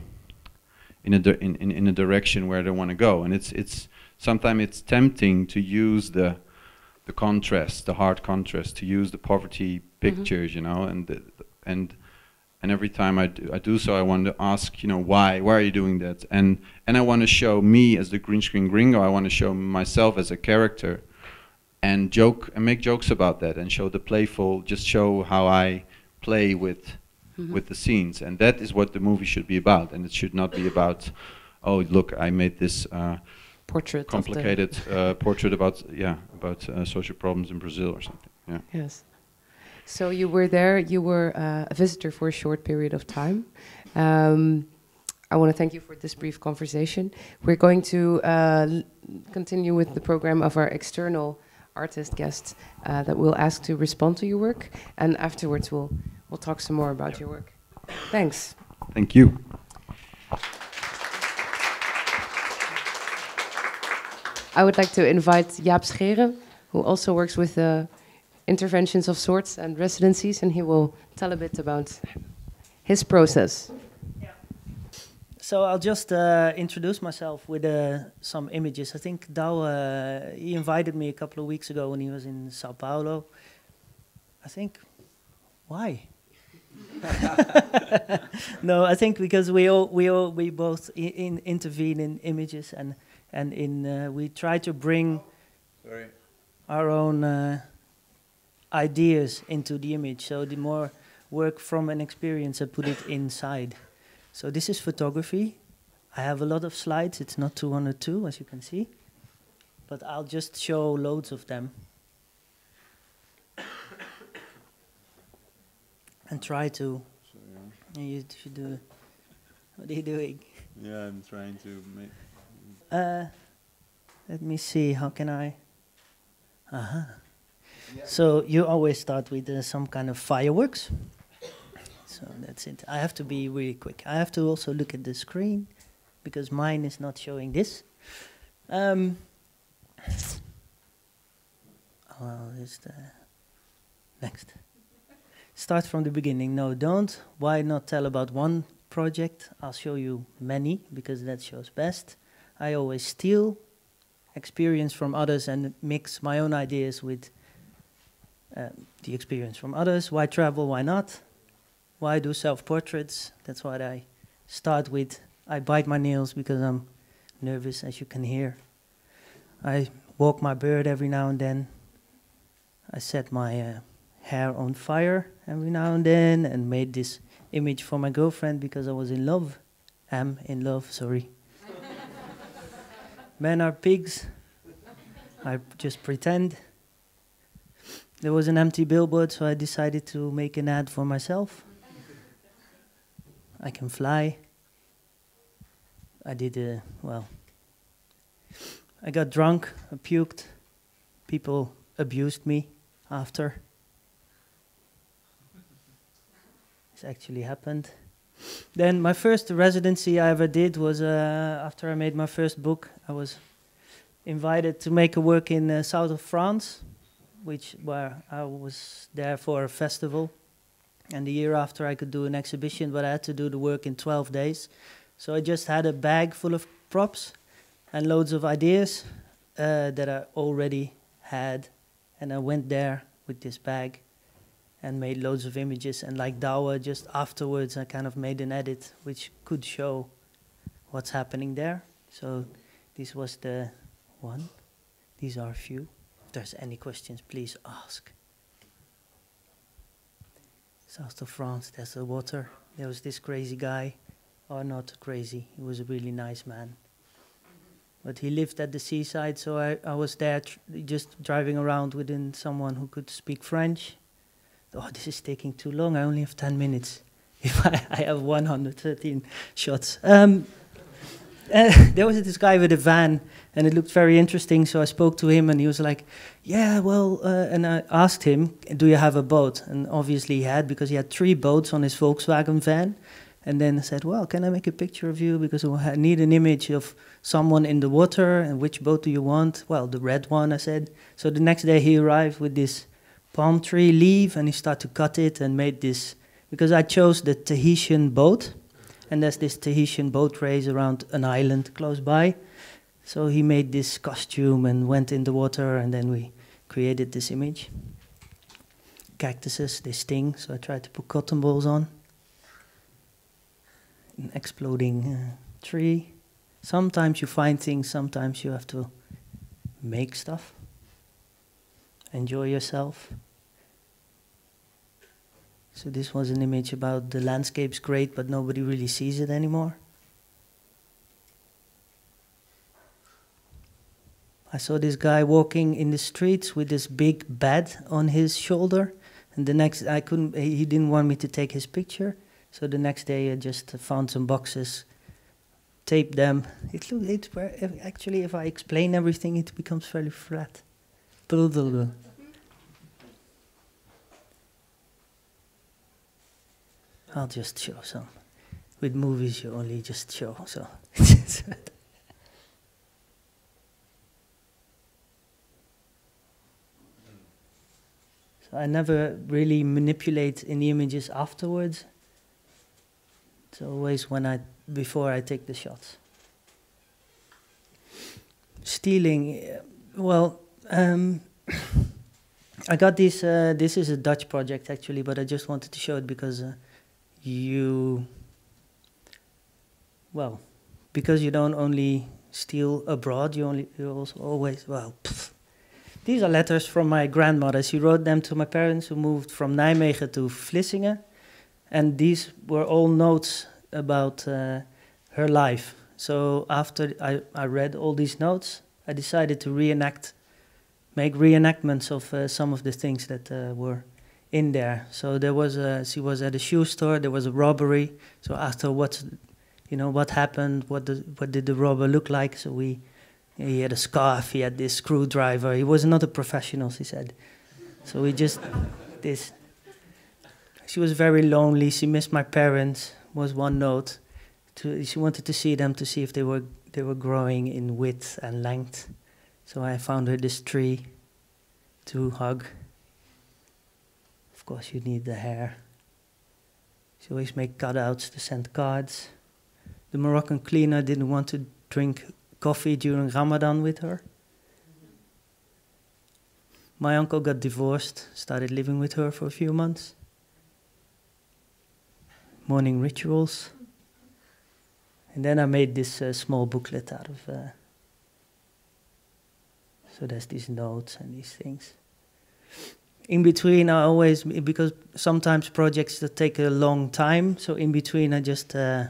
in a in, in in a direction where I don't want to go. And it's it's sometimes it's tempting to use the the contrast, the hard contrast, to use the poverty pictures, you know, and the, and and every time I do, I do so, I want to ask, you know, why? Why are you doing that? And and I want to show me as the green screen gringo. I want to show myself as a character, and joke and make jokes about that, and show the playful. Just show how I play with
Mhm.
with the scenes, and that is what the movie should be about. And it should not be about, oh, look, I made this. Uh,
Portrait
complicated uh, portrait about yeah about uh, social problems in Brazil or something. Yeah.
Yes. So you were there. You were uh, a visitor for a short period of time. Um, I want to thank you for this brief conversation. We're going to uh, continue with the program of our external artist guests uh, that we'll ask to respond to your work, and afterwards we'll we'll talk some more about your work. Thanks.
Thank you.
I would like to invite Jaap Scheeren, who also works with uh, interventions of sorts and residencies, and he will tell a bit about his process.
So I'll just uh, introduce myself with uh, some images. I think Douwe, uh, he invited me a couple of weeks ago when he was in Sao Paulo. I think, why? [LAUGHS] no, I think because we all we all we both in, intervene in images and and in uh, we try to bring
Sorry.
our own uh, ideas into the image. So the more work from an experience, I put it inside. So this is photography. I have a lot of slides. It's not 202, as you can see, but I'll just show loads of them. [COUGHS] And try to. Yeah, You should do. What are you doing?
Yeah, I'm trying to make.
Uh, let me see. How can I? Uh-huh. So you always start with uh, some kind of fireworks. So that's it. I have to be really quick. I have to also look at the screen because mine is not showing this. Um, well, is the next. Start from the beginning. No, don't. Why not tell about one project? I'll show you many because that shows best. I always steal experience from others and mix my own ideas with uh, the experience from others. Why travel? Why not? Why I do self portraits? That's what I start with. I bite my nails because I'm nervous, as you can hear. I walk my bird every now and then. I set my uh, hair on fire every now and then and made this image for my girlfriend because I was in love. Am in love, sorry. [LAUGHS] Men are pigs. I just pretend. There was an empty billboard, so I decided to make an ad for myself. I can fly. I did, uh, well, I got drunk, I puked. People abused me after. This actually happened. Then my first residency I ever did was uh, after I made my first book. I was invited to make a work in uh, south of France, which where I was there for a festival. And the year after I could do an exhibition, but I had to do the work in 12 days. So I just had a bag full of props and loads of ideas uh, that I already had. And I went there with this bag and made loads of images. And like Douwe, just afterwards, I kind of made an edit which could show what's happening there. So this was the one. These are a few. If there's any questions, please ask. South of France, there's the water. There was this crazy guy are not crazy. He was a really nice man. But he lived at the seaside, so I, I was there just driving around within someone who could speak French. Oh, this is taking too long. I only have 10 minutes. [LAUGHS] If I, I have 113 shots. Um, uh, [LAUGHS] there was this guy with a van, and it looked very interesting. So I spoke to him, and he was like, "Yeah, well," uh, and I asked him, "Do you have a boat?" And obviously he had because he had three boats on his Volkswagen van. And then I said, "Well, can I make a picture of you because I need an image of someone in the water, and which boat do you want?" Well, the red one, I said. So the next day he arrived with this palm tree leaf, and he started to cut it and made this because I chose the Tahitian boat and there's this Tahitian boat race around an island close by. So he made this costume and went in the water, and then we created this image. Cactuses, they sting, so I tried to put cotton balls on. An exploding uh, tree. Sometimes you find things, sometimes you have to make stuff. Enjoy yourself. So this was an image about the landscape's great, but nobody really sees it anymore. I saw this guy walking in the streets with this big bed on his shoulder, and the next I couldn't. He didn't want me to take his picture, so the next day I just found some boxes, taped them. It look it actually if I explain everything, it becomes fairly flat. Blah, blah, blah. I'll just show some. With movies, you only just show, so. [LAUGHS] so I never really manipulate any images afterwards. It's always when I, before I take the shots. Stealing, uh, well, um, [COUGHS] I got this, uh, this is a Dutch project actually, but I just wanted to show it because uh, you well because you don't only steal abroad you only you also always well pff. these are letters from my grandmother she wrote them to my parents who moved from Nijmegen to Vlissingen. And these were all notes about uh, her life. So after I, I read all these notes I decided to reenact make reenactments of uh, some of the things that uh, were in there. So there was a, she was at a shoe store. There was a robbery. So I asked her what, you know, what happened. What did what did the robber look like? So we, he had a scarf. He had this screwdriver. He was not a professional. She said. So we just this. She was very lonely. She missed my parents. Was one note. To, she wanted to see them to see if they were they were growing in width and length. So I found her this tree to hug course, you need the hair. She always make cutouts to send cards. The Moroccan cleaner didn't want to drink coffee during Ramadan with her. My uncle got divorced, started living with her for a few months. Morning rituals. And then I made this uh, small booklet out of. Uh, so there's these notes and these things in between I always because sometimes projects that take a long time. So in between I just uh,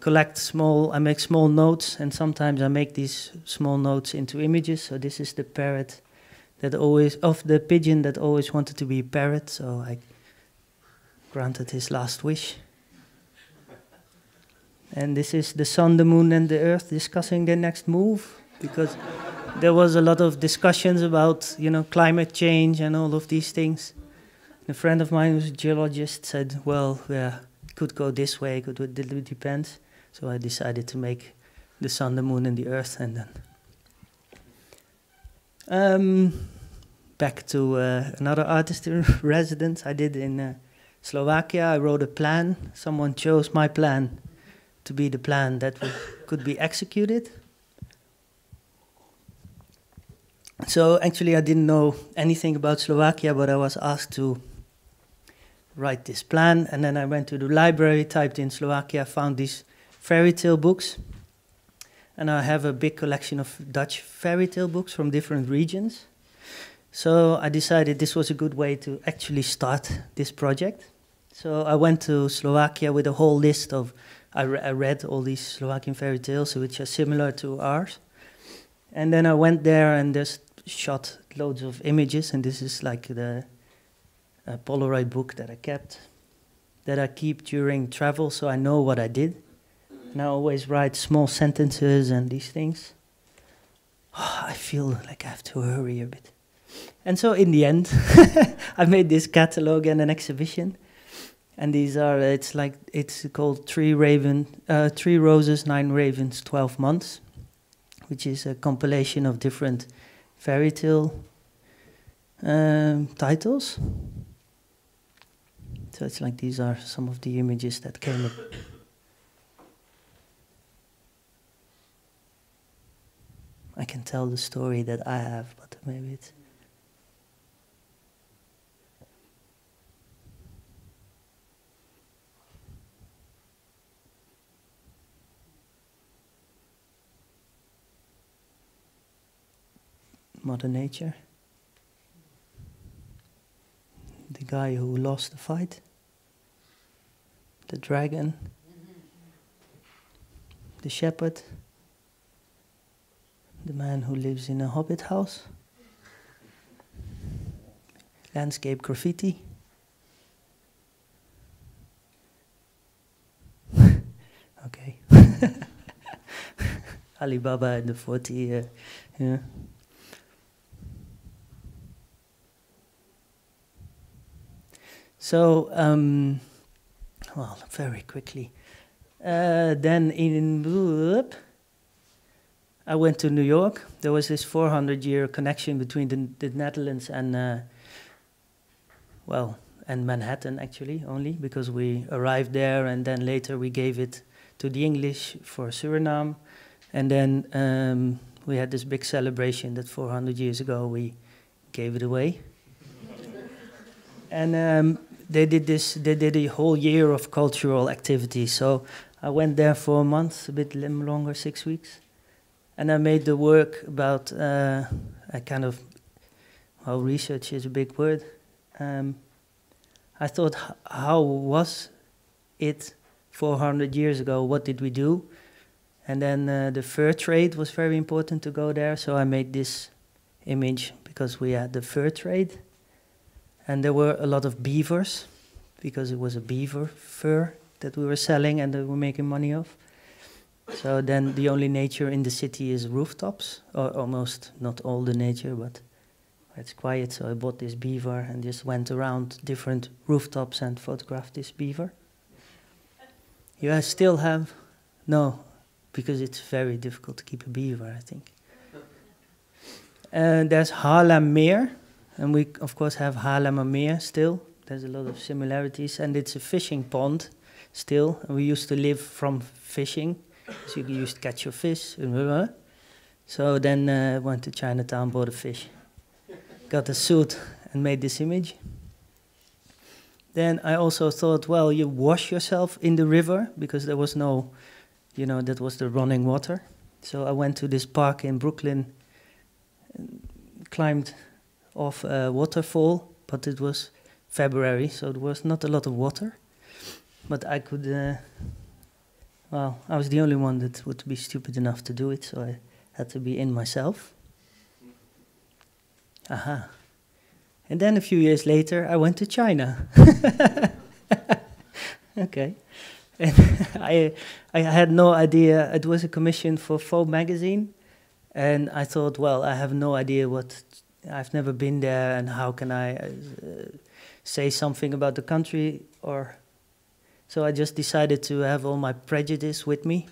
collect small. I make small notes, and sometimes I make these small notes into images. So this is the parrot that always of the pigeon that always wanted to be a parrot. So I granted his last wish. And this is the sun, the moon, and the earth discussing their next move because there was a lot of discussions about you know climate change and all of these things. a friend of mine who's a geologist said, "Well, yeah, could go this way, could it depends." So I decided to make the sun, the moon, and the earth, and then um, back to uh, another artist in [LAUGHS] residence I did in uh, Slovakia. I wrote a plan. Someone chose my plan to be the plan that could be executed. So actually, I didn't know anything about Slovakia, but I was asked to write this plan, and then I went to the library, typed in Slovakia, found these fairy tale books, and I have a big collection of Dutch fairy tale books from different regions. So I decided this was a good way to actually start this project. So I went to Slovakia with a whole list of I, re- I read all these Slovakian fairy tales, which are similar to ours. And then I went there and just shot loads of images, and this is like the Polaroid book that I kept, that I keep during travel, so I know what I did. And I always write small sentences and these things. [SIGHS] I feel like I have to hurry a bit. And so in the end, [LAUGHS] I made this catalog and an exhibition. And these are, it's like, it's called Three, Raven, uh, Three Roses, Nine Ravens, 12 Months, which is a compilation of different fairy tale um, titles. So it's like these are some of the images that came up. I can tell the story that I have, but maybe it's. Mother Nature. The guy who lost the fight. The dragon. The shepherd. The man who lives in a hobbit house. Landscape graffiti. [LAUGHS] okay. [LAUGHS] Alibaba and the 40, uh, yeah. So, um, well, very quickly. Uh, then in I went to New York. There was this 400 year connection between the, the Netherlands and, uh, well, and Manhattan actually, only because we arrived there and then later we gave it to the English for Suriname. And then um, we had this big celebration that 400 years ago we gave it away. [LAUGHS] and um, they did this. They did a whole year of cultural activity. So I went there for a month, a bit longer, six weeks, and I made the work about uh, a kind of well, research is a big word. Um, I thought, how was it 400 years ago? What did we do? And then uh, the fur trade was very important to go there. So I made this image because we had the fur trade and there were a lot of beavers because it was a beaver fur that we were selling and that we were making money off. So then the only nature in the city is rooftops, or almost not all the nature, but it's quiet. So I bought this beaver and just went around different rooftops and photographed this beaver. You still have no, because it's very difficult to keep a beaver, I think. And there's Harlem Meer, and we of course have Haarlemmermeer still. There's a lot of similarities, and it's a fishing pond still. And we used to live from fishing, so you used to catch your fish. So then uh, went to Chinatown, bought a fish, got a suit, and made this image. Then I also thought, well, you wash yourself in the river because there was no, you know, that was the running water. So I went to this park in Brooklyn, climbed off a waterfall, but it was February, so there was not a lot of water. But I could, uh, well, I was the only one that would be stupid enough to do it, so I had to be in myself. Aha. And then a few years later, I went to China. [LAUGHS] okay. And [LAUGHS] I, I had no idea. It was a commission for Foam magazine. And I thought, well, I have no idea what. I've never been there, and how can I uh, say something about the country? Or. So I just decided to have all my prejudice with me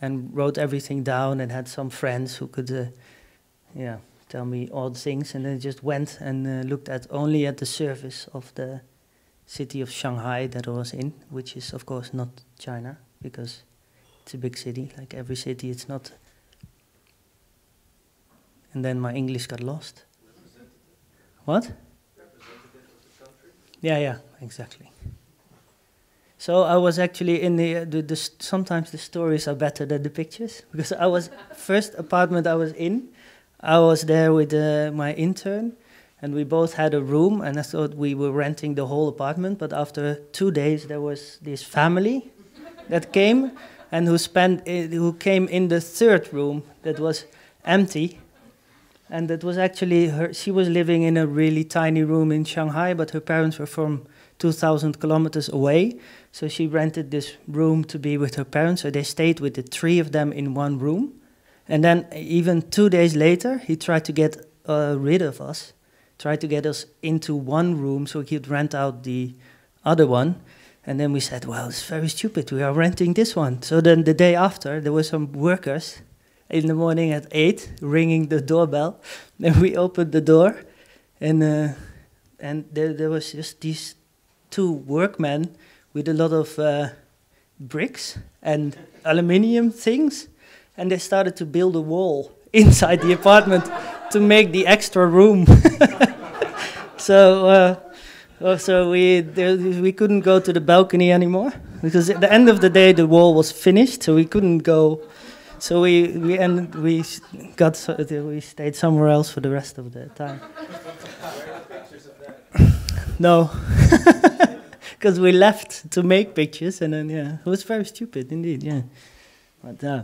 and wrote everything down and had some friends who could, uh, yeah, tell me odd things. And then just went and uh, looked at only at the surface of the city of Shanghai that I was in, which is of course not China because it's a big city. Like every city, it's not. And then my English got lost. What? Yeah, yeah, exactly. So I was actually in the, uh, the, the sometimes the stories are better than the pictures [LAUGHS] because I was first apartment I was in, I was there with uh, my intern, and we both had a room, and I thought we were renting the whole apartment. But after two days, there was this family [LAUGHS] that came and who spent i- who came in the third room that was empty and that was actually her she was living in a really tiny room in Shanghai but her parents were from 2000 kilometers away so she rented this room to be with her parents so they stayed with the three of them in one room and then even 2 days later he tried to get uh, rid of us tried to get us into one room so he could rent out the other one and then we said, well, it's very stupid. We are renting this one. So then the day after, there were some workers in the morning at 8 ringing the doorbell. [LAUGHS] Then we opened the door, and, uh, and there, there was just these two workmen with a lot of uh, bricks and aluminium things. And they started to build a wall [LAUGHS] inside the apartment [LAUGHS] to make the extra room. so. Uh, Oh, so we there, we couldn't go to the balcony anymore because at the end of the day the wall was finished, so we couldn't go. So we we and we got so, we stayed somewhere else for the rest of the time. [LAUGHS] no, [LAUGHS] because we left to make pictures, and then yeah, it was very stupid indeed. Yeah, but uh,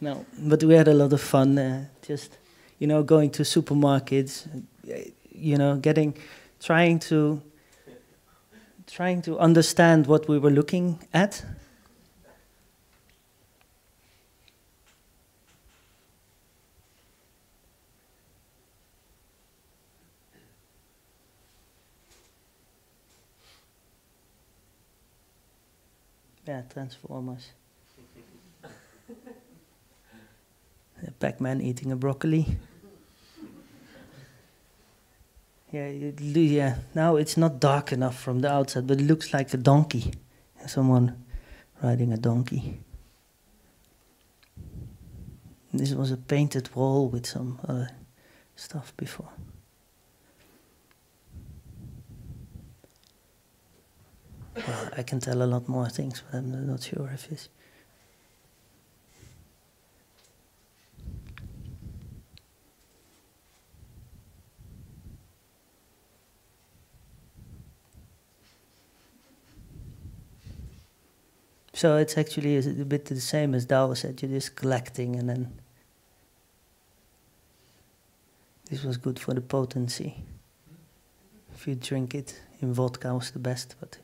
no, but we had a lot of fun. Uh, just you know, going to supermarkets, uh, you know, getting trying to trying to understand what we were looking at. Yeah, Transformers. Uh, Pac-Man eating a broccoli. Yeah, it, yeah. Now it's not dark enough from the outside, but it looks like a donkey. Someone riding a donkey. This was a painted wall with some stuff before. I can tell a lot more things, but I'm not sure if it's. So it's actually a bit the same as Douwe said. You're just collecting, and then this was good for the potency. If you drink it in vodka, was the best, but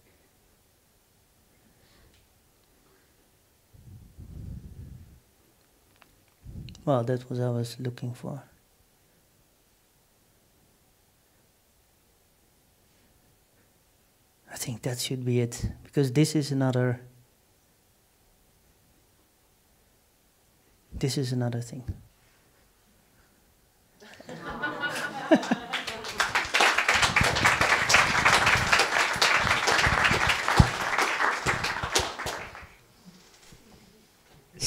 well, that was what I was looking for. I think that should be it because this is another. This is another thing.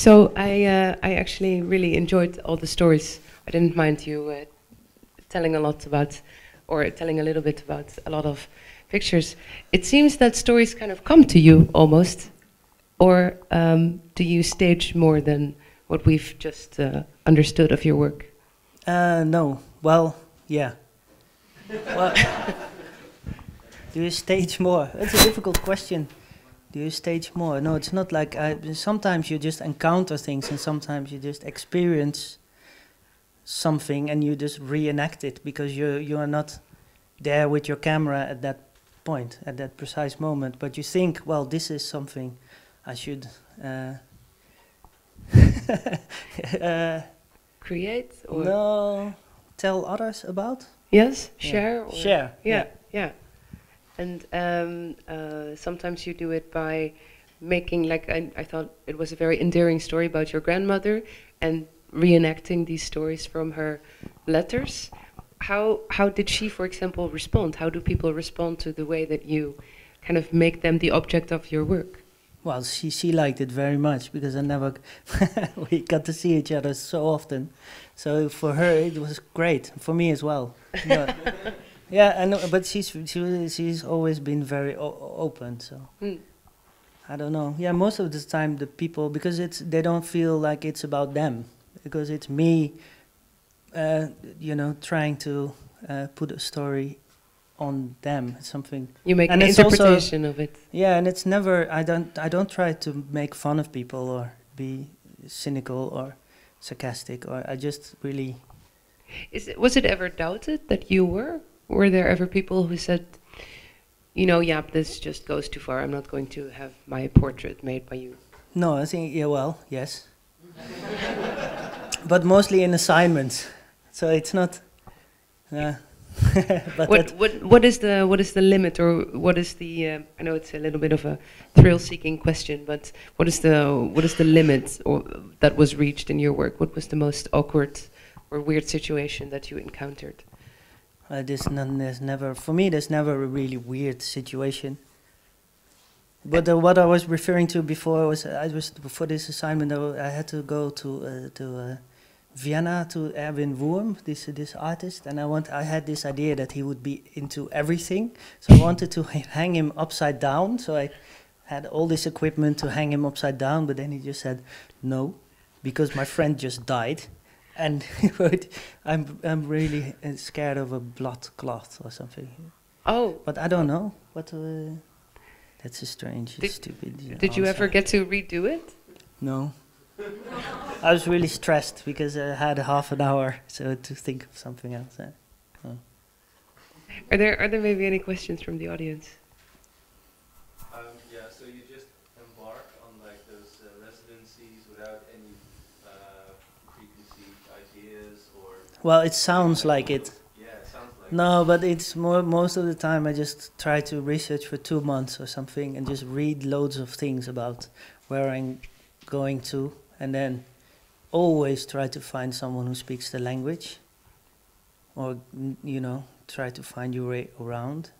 So I, uh, I actually really enjoyed all the stories. I didn't mind you uh, telling a lot about, or telling a little bit about a lot of pictures. It seems that stories kind of come to you almost, or um, do you stage more than what we've just uh, understood of your work?
Uh, no. Well, yeah. well, [LAUGHS] do you stage more? That's a difficult question. Do you stage more? No, it's not like I, sometimes you just encounter things and sometimes you just experience something and you just reenact it because you you are not there with your camera at that point at that precise moment but you think well this is something I should uh, [LAUGHS] uh,
Create or
no tell others about
Yes,
Yeah.
share. Or
Share,
Yeah,
yeah.
yeah. And um, uh, sometimes you do it by making like I, I thought it was a very endearing story about your grandmother and reenacting these stories from her letters. How how did she, for example, respond? How do people respond to the way that you kind of make them the object of your work?
Well, she she liked it very much because I never [LAUGHS] we got to see each other so often. So for her it was great. For me as well. [LAUGHS] Yeah, I know, but she's she, she's always been very o- open. So
Hmm.
I don't know. Yeah, most of the time the people because it's they don't feel like it's about them because it's me, uh, you know, trying to uh, put a story on them. It's something
You make
and
an
it's also-
interpretation of it.
Yeah, and it's never. I don't. I don't try to make fun of people or be cynical or sarcastic. Or I just really.
Is it, was it ever doubted that you were? Were there ever people who said, you know, yeah, this just goes too far. I'm not going to have my portrait made by you.
No, I think yeah. Well, yes. [LAUGHS] but mostly in assignments, so it's not. Yeah. [LAUGHS] but
what, what, what is the what is the limit or what is the uh, I know it's a little bit of a thrill-seeking question, but what is the what is the limit or that was reached in your work? What was the most awkward or weird situation that you encountered?
Uh, there's, none, there's never, for me, there's never a really weird situation. But uh, what I was referring to before was, I was for this assignment, I had to go to uh, to uh, Vienna to Erwin Wurm, this this artist, and I want, I had this idea that he would be into everything, so I wanted to hang him upside down. So I had all this equipment to hang him upside down, but then he just said no, because my friend just died, and [LAUGHS] I'm I'm really uh, scared of a blood clot or something.
Oh.
But I don't know what. Uh, that's a strange,
Did-
stupid.
Did you ever get to redo it?
No. I was really stressed because I had half an hour so to think of something else. uh.
Are there are there maybe any questions from the audience?
Um, yeah, so you just embark on like those uh, residencies without any uh, preconceived ideas or.
Well, it sounds like it.
Yeah, it sounds like.
No, but it's more most of the time I just try to research for two months or something and just read loads of things about where I'm going to, and then always try to find someone who speaks the language, or you know, try to find your way around.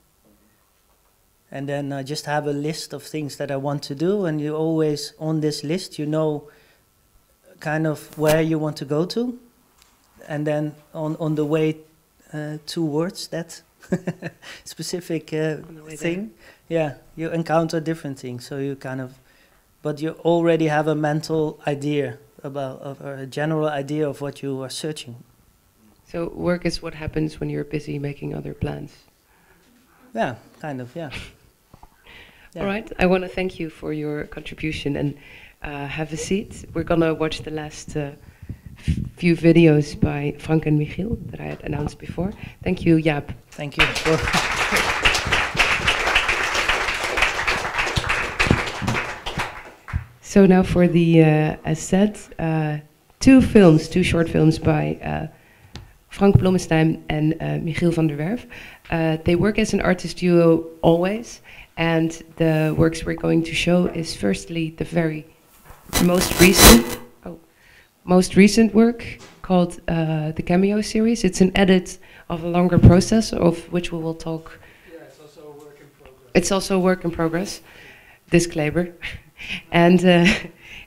And then I just have a list of things that I want to do, and you always on this list, you know, kind of where you want to go to, and then on on the way uh, towards that [LAUGHS] specific uh,
On the way
thing, yeah, you encounter different things. So you kind of, but you already have a mental idea about, of, or a general idea of what you are searching.
So work is what happens when you're busy making other plans.
Yeah, kind of, yeah. [LAUGHS]
All right. I want to thank you for your contribution and uh, have a seat. We're gonna watch the last uh, few videos by Frank and Michiel that I had announced before. Thank you, Jaap.
Thank you.
So now for the, uh, as said, uh, two films, two short films by uh, Frank Blommestein and uh, Michiel van der Werf. Uh, they work as an artist duo always, and the works we're going to show is firstly the very most recent, most recent work called uh, the Cameo series. It's an edit of a longer process of which we will talk. It's also a work in progress. Disclaimer. [LAUGHS] and uh,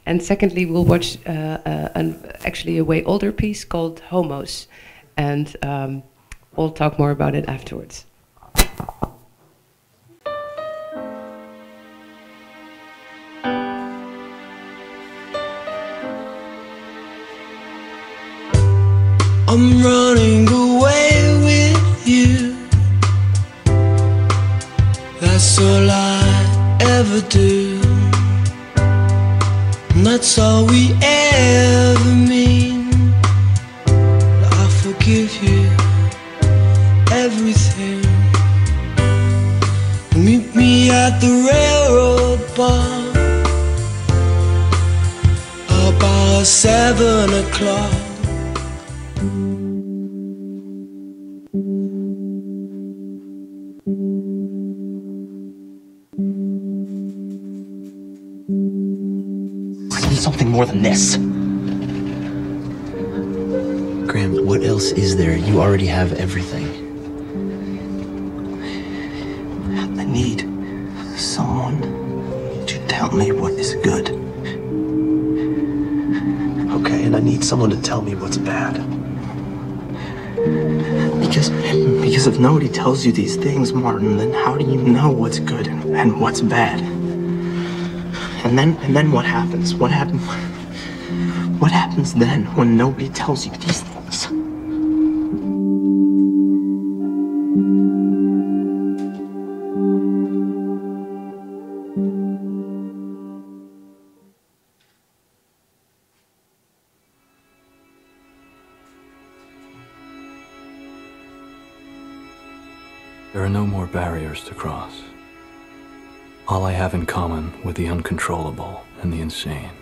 and secondly, we'll watch uh, uh, an, actually a way older piece called Homos, and um, we'll talk more about it afterwards.
I'm running away with you. That's all I ever do. And that's all we ever mean. I forgive you everything. Meet me at the railroad bar about seven o'clock.
Something more than this. Graham, what else is there? You already have everything.
I need someone to tell me what is good.
Okay, and I need someone to tell me what's bad.
Because, because if nobody tells you these things, Martin, then how do you know what's good and, and what's bad? And then, and then what happens? What happens? What happens then when nobody tells you these things?
There are no more barriers to cross. All I have in common with the uncontrollable and the insane,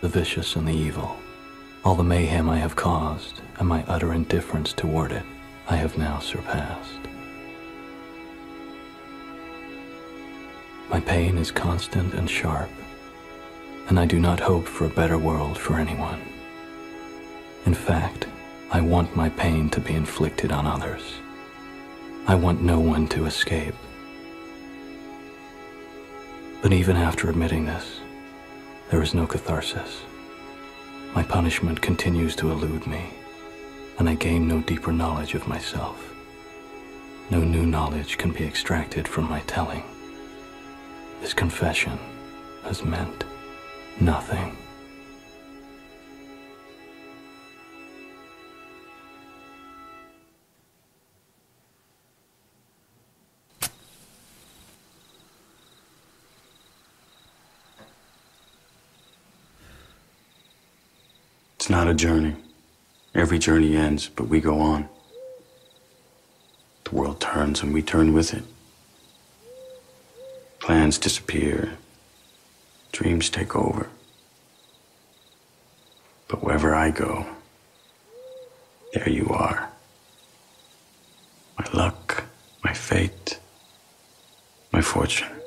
the vicious and the evil, all the mayhem I have caused and my utter indifference toward it, I have now surpassed. My pain is constant and sharp, and I do not hope for a better world for anyone. In fact, I want my pain to be inflicted on others. I want no one to escape. But even after admitting this, there is no catharsis. My punishment continues to elude me, and I gain no deeper knowledge of myself. No new knowledge can be extracted from my telling. This confession has meant nothing.
It's not a journey. Every journey ends, but we go on. The world turns and we turn with it. Plans disappear. Dreams take over. But wherever I go, there you are. My luck, my fate, my fortune.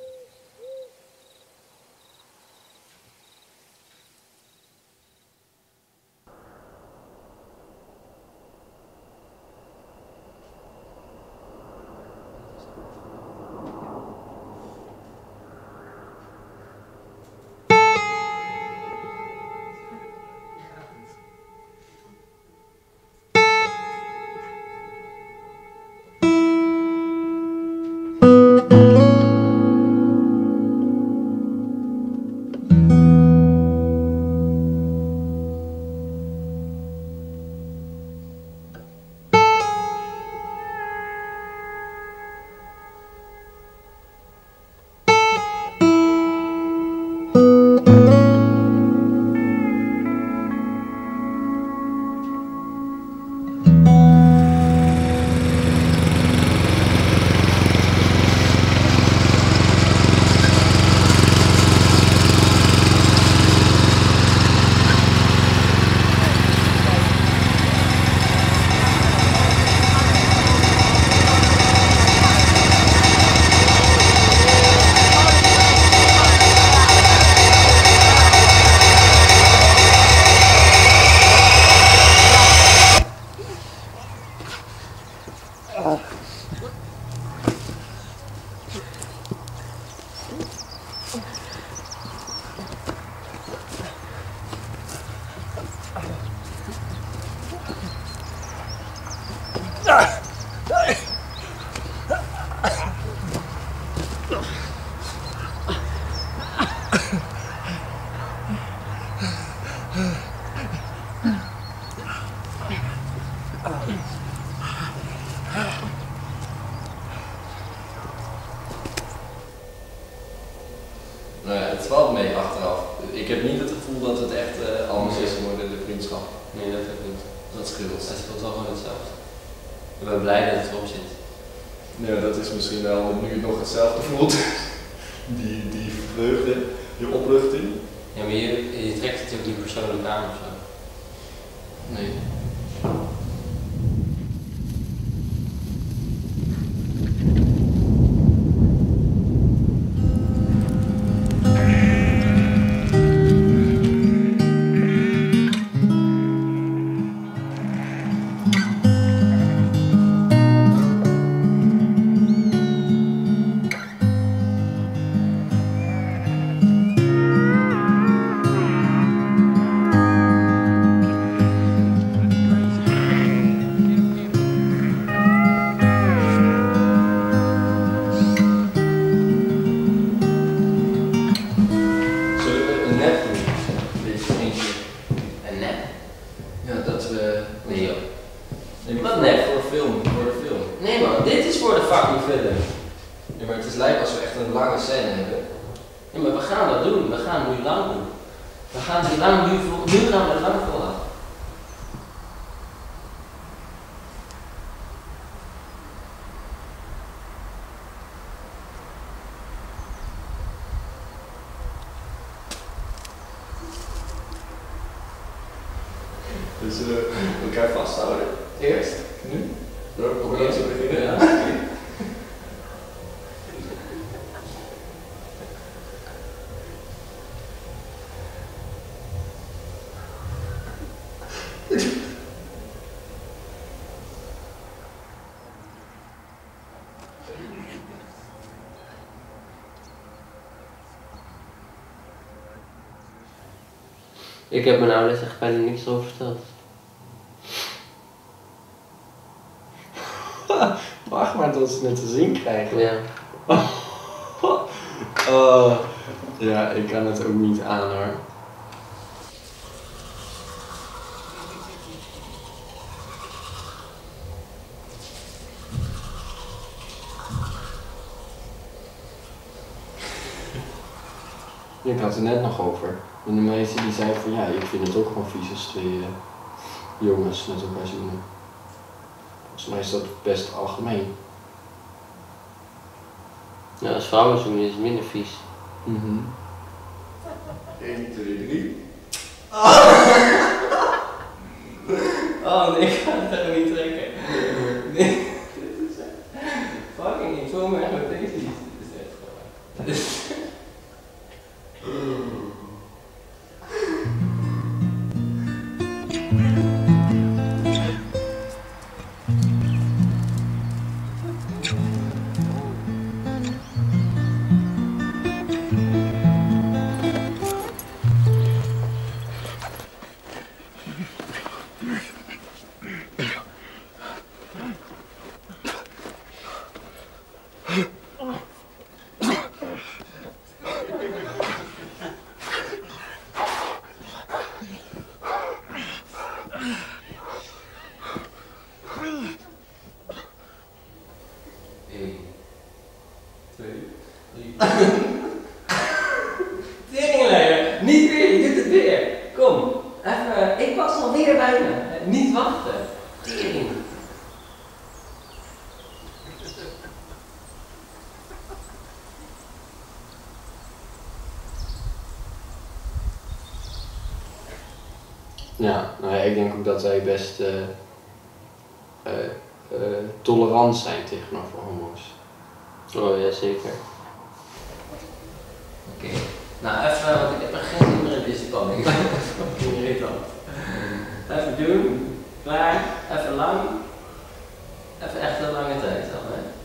Dat scheelt. Het voelt wel gewoon hetzelfde. Ik ben blij dat het erop zit. Ja, dat is misschien wel nu het nog hetzelfde voelt. Die, die vreugde, die opluchting.
Ja, maar je, je trekt het ook niet persoonlijk aan of zo.
Nee.
Ik heb mijn ouders echt bijna niks over verteld. [LAUGHS]
Wacht maar tot ze het te zien krijgen.
Ja. [LAUGHS]
Oh, ja, ik kan het ook niet aan hoor. Ik had het net nog over. En de meisje die zei van ja, ik vind het ook gewoon vies als twee eh, jongens met elkaar zoenen. Volgens mij is dat best algemeen.
Ja, als vrouwen zoenen is het minder vies.
Mhm.
1, 2, 3.
Ja, ja, ik denk ook dat wij best eh, eh, eh, tolerant zijn tegenover homo's.
Oh ja, zeker.
Oké.
Nou, even, want ik heb er geen zin meer in deze pan. Ik. [LAUGHS] Even doen. Klaar. Even lang. Even echt een lange tijd dan, hè.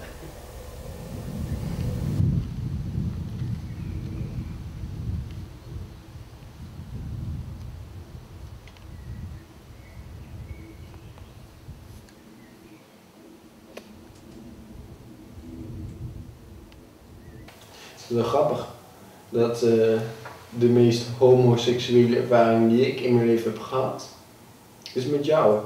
Grappig dat eh, de meest homoseksuele ervaring die ik in mijn leven heb gehad, is met jou.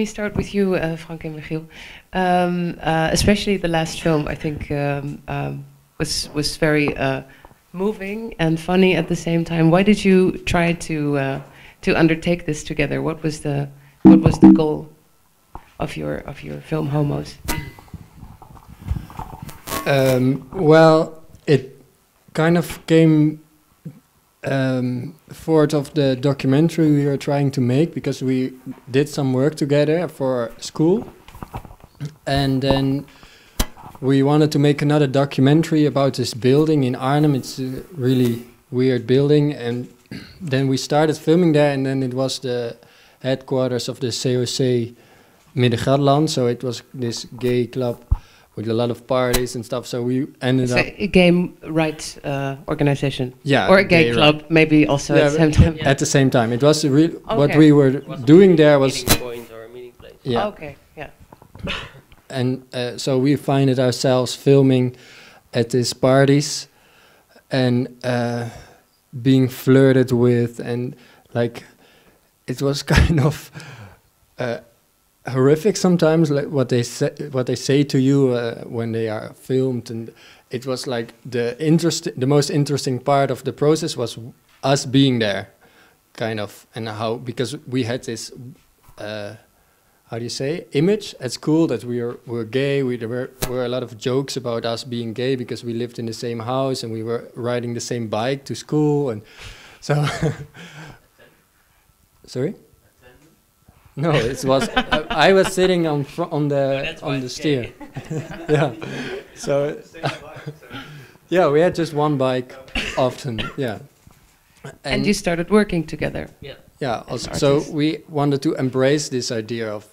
Me
start with you, uh, Frank and Michiel. Um, uh, especially the last film, I think, um, um, was was very uh, moving and funny at the same time. Why did you try to uh, to undertake this together? What was the what was the goal of your of your film Homos?
Um, well, it kind of came um, forth of the documentary we were trying to make because we did some work together for school, and then we wanted to make another documentary about this building in Arnhem. It's a really weird building, and [CLEARS THROAT] then we started filming there, and then it was the headquarters of the COC Middengelderland, so it was this gay club with a lot of parties and stuff. So we ended
So
up
a gay rights uh, organization,
yeah,
or a gay,
gay
club,
right.
maybe also
Yeah,
at the same
but
time.
At the same time, it was a real. What we were doing there was.
Meeting point or a meeting place.
Yeah.
Okay, yeah. [COUGHS]
and uh, so we find it ourselves filming at these parties and uh, being flirted with and like it was [LAUGHS] kind of uh, horrific sometimes like what they say what they say to you uh, when they are filmed and it was like the interest the most interesting part of the process was us being there kind of and how because we had this uh, how do you say image at school that we were were gay. We there were were a lot of jokes about us being gay because we lived in the same house and we were riding the same bike to school and so. [LAUGHS] Sorry. No, it was. I, I was sitting on fr- on the on the steer. [LAUGHS] yeah. So. yeah, we had just one bike often. Yeah.
And you started working together.
Yeah.
Yeah. Also, so we wanted to embrace this idea of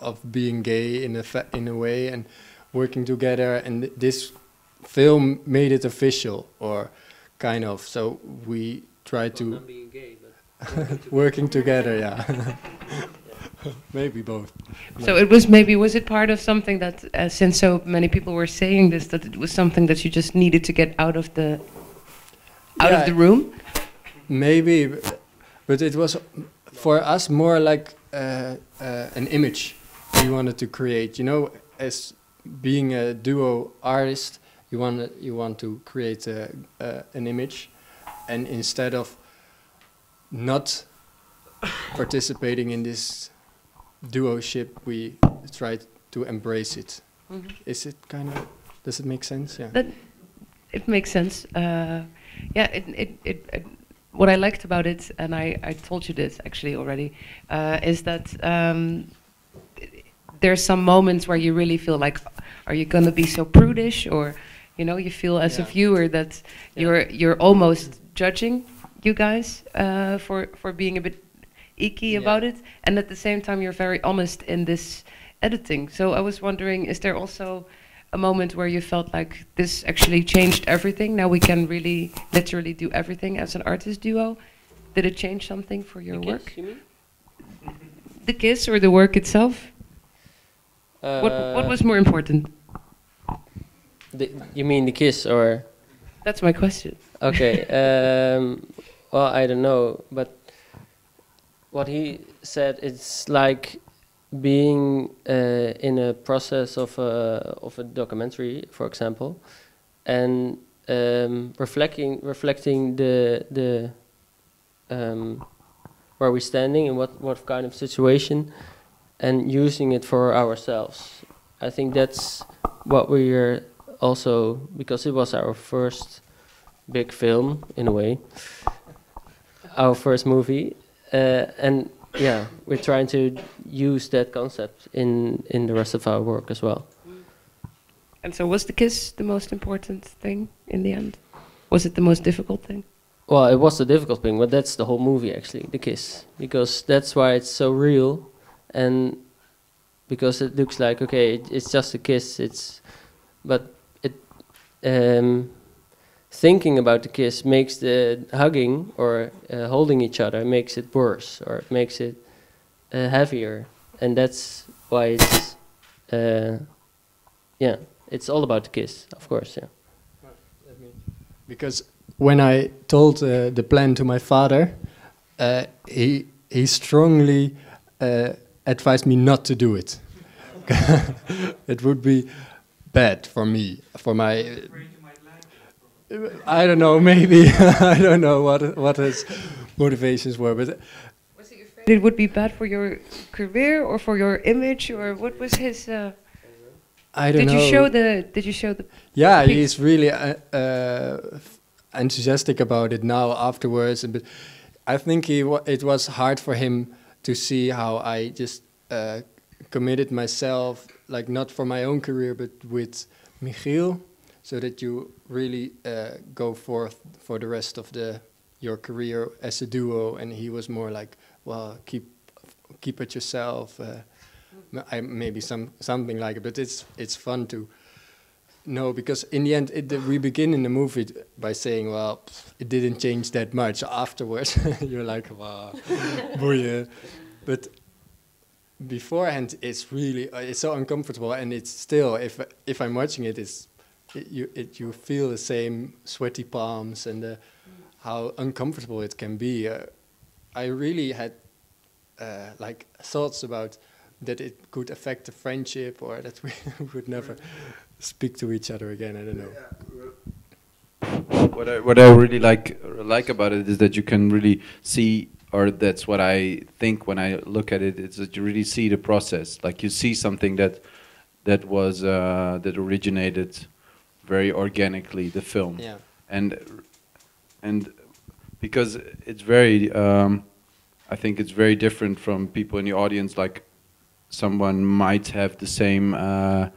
of being gay in a fa- in a way and working together, and th- this film made it official, or kind of. So we tried to
not being gay, but [LAUGHS]
working together. Yeah. [LAUGHS] [LAUGHS] Maybe both.
So it was maybe was it part of something that uh, since so many people were saying this that it was something that you just needed to get out of the out
Yeah.
of the room?
Maybe, but it was for us more like uh, uh, an image we wanted to create. You know, as being a duo artist, you want you want to create a, uh, an image, and instead of not participating in this duoship, we tried to embrace it.
Mhm.
Is it kind of? Does it make sense? Yeah.
That it makes sense. Uh, yeah, it, it, it, it, what I liked about it, and I, I told you this actually already, uh, is that um, there's some moments where you really feel like, are you gonna be so prudish, or you know, you feel as a viewer that you're you're almost judging you guys uh, for for being a bit icky about it, and at the same time you're very honest in this editing. So I was wondering, is there also a moment where you felt like this actually changed everything? Now we can really literally do everything as an artist duo. Did it change something for your
The
work?
kiss, you mean?
The kiss or the work itself? what what
Uh,
was more important?
The, you mean the kiss or?
That's my question.
Okay. [LAUGHS] um, well, I don't know, but what he said, it's like being uh, in a process of a of a documentary, for example, and um, reflecting reflecting the the um, where we're standing and what what kind of situation, and using it for ourselves. I think that's what we're also because it was our first big film in a way, our first movie, and yeah, we're trying to use that concept in in the rest of our work as well.
And so was the kiss the most important thing in the end? Was it the most difficult thing?
Well, it was the difficult thing, but that's the whole movie actually, the kiss, because that's why it's so real, and because it looks like okay, it, it's just a kiss, it's, but it, um, thinking about the kiss makes the hugging or uh, holding each other makes it worse or it makes it uh, heavier, and that's why it's, uh, yeah, it's all about the kiss, of course, yeah.
because when I told uh, the plan to my father, uh, he he strongly uh, advised me not to do it. [LAUGHS] it would be bad for me, for my. I don't know. Maybe [LAUGHS] I don't know what what his motivations were, but
It would be bad for your career or for your image, or what was his? Uh,
I don't
did
know.
you show the? Did you show the?
yeah,
pic-
he's really uh, uh, enthusiastic about it now afterwards. But I think he wa- it was hard for him to see how I just uh, committed myself, like not for my own career, but with Michiel, so that you really uh, go forth for the rest of the your career as a duo. And he was more like, well, keep keep it yourself. Uh, I, maybe some something like it, but it's it's fun to no, because in the end, it, we begin in the movie by saying, well, pff, it didn't change that much. Afterwards, [LAUGHS] you're like, wow. [LAUGHS] But beforehand, it's really, uh, it's so uncomfortable. And it's still, if, if I'm watching it, it's, it, you, it, you feel the same sweaty palms and uh, how uncomfortable it can be. Uh, I really had uh, like thoughts about that it could affect the friendship or that [LAUGHS] we would never speak to each other again. I don't know.
What I what I really like like about it is that you can really see, or that's what I think when I look at it, is that you really see the process. Like you see something that that was uh, that originated very organically, the film,
Yeah.
and and because it's very, um, I think it's very different from people in the audience. Like someone might have the same. Uh,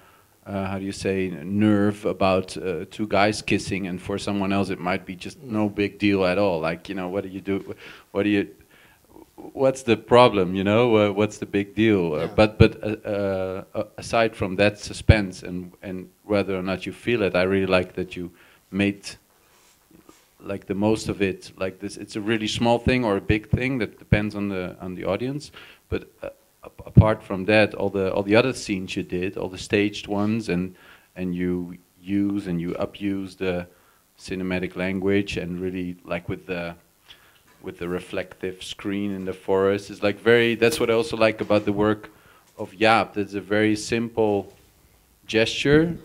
uh, how do you say nerve about uh, two guys kissing and for someone else it might be just no big deal at all like you know what do you do what do you what's the problem you know? Uh, what's the big deal? Uh, but but uh, uh, aside from that suspense and and whether or not you feel it i really like that you made like the most of it like this it's a really small thing or a big thing that depends on the on the audience. But uh, apart from that all the all the other scenes you did all the staged ones and and you use and you abuse the cinematic language and really like with the with the reflective screen in the forest. Is like very that's what I also like about the work of Jaap. That's a very simple gesture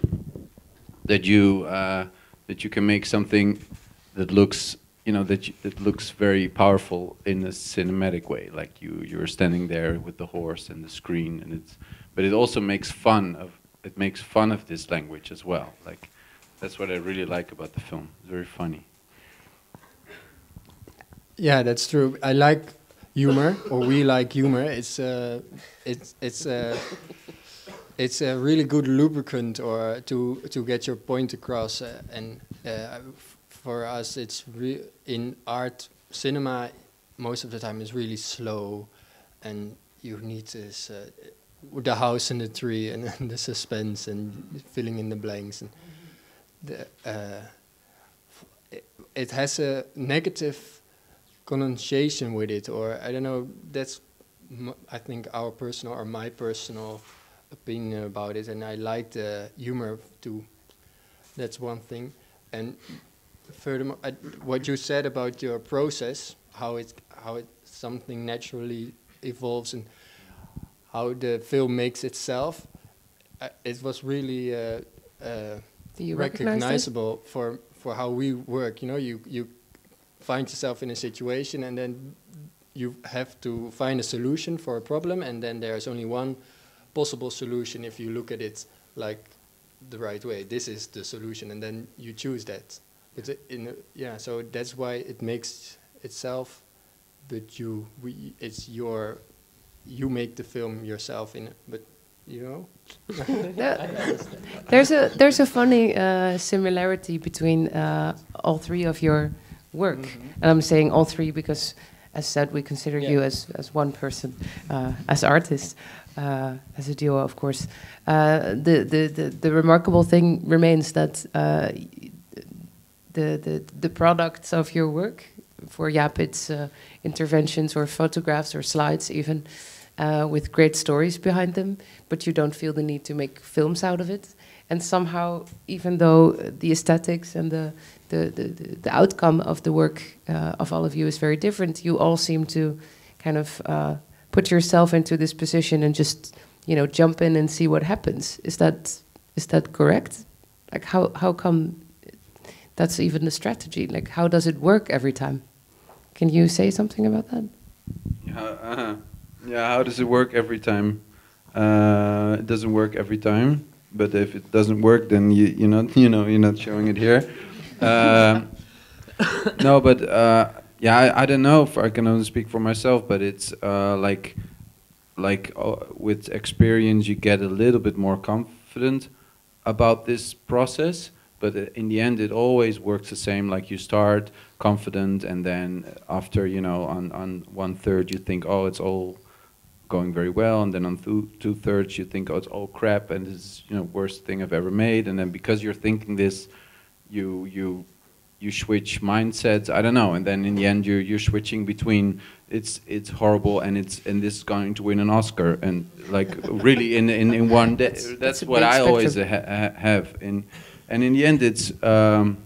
that you uh, that you can make something that looks you know that you, that looks very powerful in a cinematic way. Like you you're standing there with the horse and the screen and it's but it also makes fun of it makes fun of this language as well. Like that's what I really like about the film. It's very funny
Yeah, that's true. I like humor, or we like humor. It's uh, it's it's uh, it's a really good lubricant, or to to get your point across. Uh, and uh, for us, it's in art, cinema. Most of the time, is really slow, and you need this uh, the house and the tree, and, [LAUGHS] the suspense, and filling in the blanks, and the. Uh, it, it has a negative connotation with it, or I don't know. That's m- I think our personal or my personal opinion about it, and I like the humor too. That's one thing, and furthermore, I, what you said about your process, how it how it something naturally evolves, and how the film makes itself. Uh, it was really uh, uh,
you recognize
recognizable for for how we work. You know, you you find yourself in a situation and then you have to find a solution for a problem and then there's only one possible solution if you look at it like the right way. This is the solution and then you choose that. But i- in a, yeah so that's why it makes itself but you we it's your you make the film yourself in it but you know? [LAUGHS]
That- there's a there's a funny uh, similarity between uh, all three of your work,
Mm-hmm.
and I'm saying all three because, as said, we consider you as as one person, uh, as artists, uh, as a duo, of course. Uh, the, the the the remarkable thing remains that uh, the the the products of your work for Jaap, it's uh, interventions or photographs or slides even uh, with great stories behind them, but you don't feel the need to make films out of it. And somehow, even though the aesthetics and the the, the, the, outcome of the work uh, of all of you is very different, you all seem to kind of uh, put yourself into this position and just you know jump in and see what happens. Is that is that correct? Like how how come that's even a strategy? Like how does it work every time? Can you say something about that?
Yeah, uh, yeah. How does it work every time? Uh, it doesn't work every time, but if it doesn't work, then you you're not [LAUGHS] you know you're not showing it here. Um, no, but uh, yeah, I, I don't know if I can only speak for myself, but it's uh, like like uh, with experience, you get a little bit more confident about this process. But uh, in the end, it always works the same. Like you start confident, and then after you know on on one third, you think, oh, it's all going very well, and then on two, two thirds you think, oh, it's all crap, and is you know worst thing I've ever made, and then because you're thinking this, you you you switch mindsets. I don't know, and then in the end you're you're switching between it's it's horrible and it's and this is going to win an Oscar, and like [LAUGHS] really in in, in one day. That's,
that's
what I always ha ha- have, in and in the end it's. Um,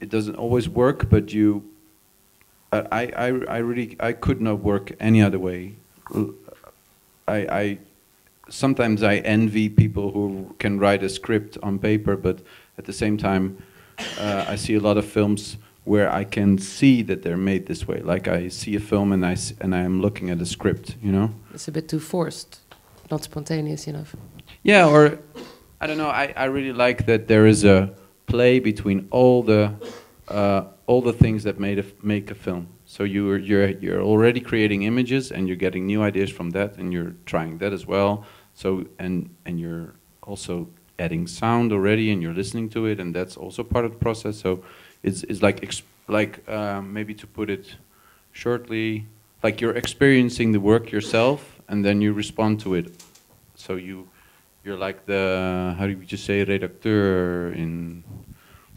it doesn't always work, but you I, I, I really I could not work any other way. I, I sometimes I envy people who can write a script on paper, but at the same time, uh, I see a lot of films where I can see that they're made this way. Like I see a film and I and I am looking at a script, you know.
It's a bit too forced, not spontaneous enough.
Yeah, or I don't know. I, I really like that there is a play between all the uh, all the things that made a f make a film. So you're you're you're already creating images and you're getting new ideas from that, and you're trying that as well. So and and you're also adding sound already, and you're listening to it, and that's also part of the process. So it's it's like ex like um, maybe to put it shortly, like you're experiencing the work yourself, and then you respond to it. So you you're like the how do you just say redacteur in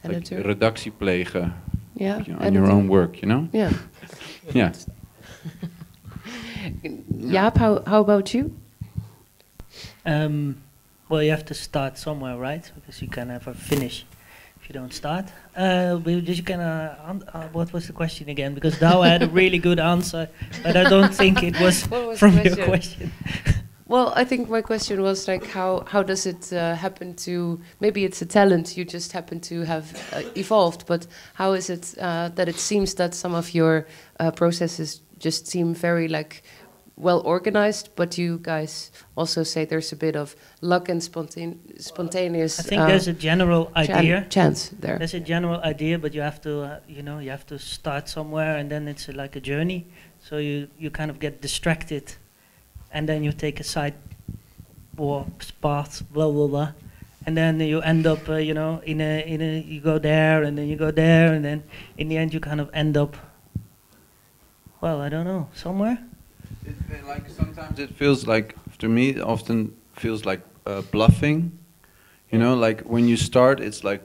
like
Editor.
redactie plegen
Yeah,
you know, on your own work, you know?
Yeah. [LAUGHS]
yeah. [LAUGHS]
Jaap, how, how about you?
Um, well, you have to start somewhere, right? Because you can never finish if you don't start. Uh, we just can. Uh, an- uh, what was the question again? Because now I had a really good answer, but I don't think it was, [LAUGHS]
was
from
the
your question. [LAUGHS]
Well, I think my question was like, how how does it uh, happen to? Maybe it's a talent you just happen to have uh, evolved, but how is it uh, that it seems that some of your uh, processes just seem very like well organized, but you guys also say there's a bit of luck and spontane spontaneous.
I think
uh,
there's a general
chan-
idea.
chance there.
There's a general idea, but you have to, uh, you know, you have to start somewhere, and then it's uh, like a journey. So you you kind of get distracted, and then you take a side walks, path, blah blah blah, and then you end up, uh, you know, in a in a you go there, and then you go there, and then in the end you kind of end up. Well, I don't know, somewhere.
Like sometimes it feels like to me it often feels like uh, bluffing you know like when you start it's like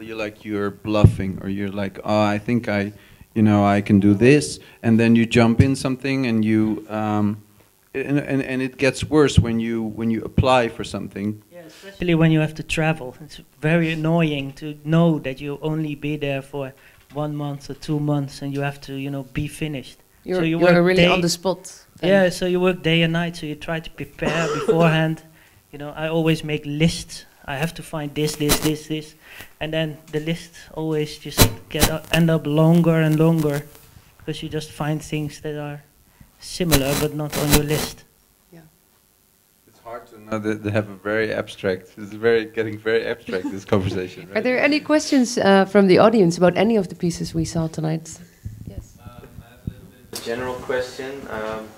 you're like you're bluffing or you're like oh i think i you know i can do this and then you jump in something and you um, and, and, and it gets worse when you when you apply for something
Especially when you have to travel, it's very annoying to know that you only be there for one month or two months, and you have to, you know, be finished.
You're-
you
you're
work
really on the spot then.
Yeah, so you work day and night, so you try to prepare [COUGHS] beforehand. You know, I always make lists. I have to find this, this, this, this, and then the list always just get u- end up longer and longer because you just find things that are similar but not on your list.
Yeah, it's hard to know that they have a very abstract it's very getting very abstract this [LAUGHS] conversation
Are there any questions uh, from the audience about any of the pieces we saw tonight? Yes.
A general question. Um,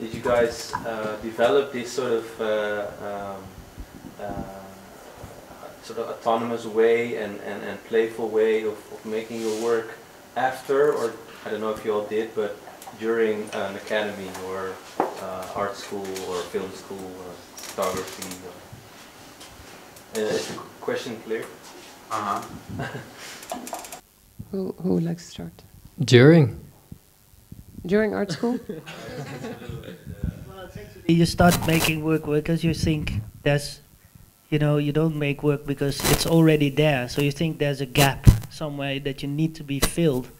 did you guys uh, develop this sort of uh, um, uh, sort of autonomous way and, and, and playful way of, of making your work after, or I don't know if you all did, but during an academy or uh, art school or film school or photography? Or, uh, is the question clear?
Uh-huh.
Who, who would like to start?
During.
During art school? [LAUGHS]
You start making work because you think there's, you know, you don't make work because it's already there. So you think there's a gap somewhere that you need to be filled.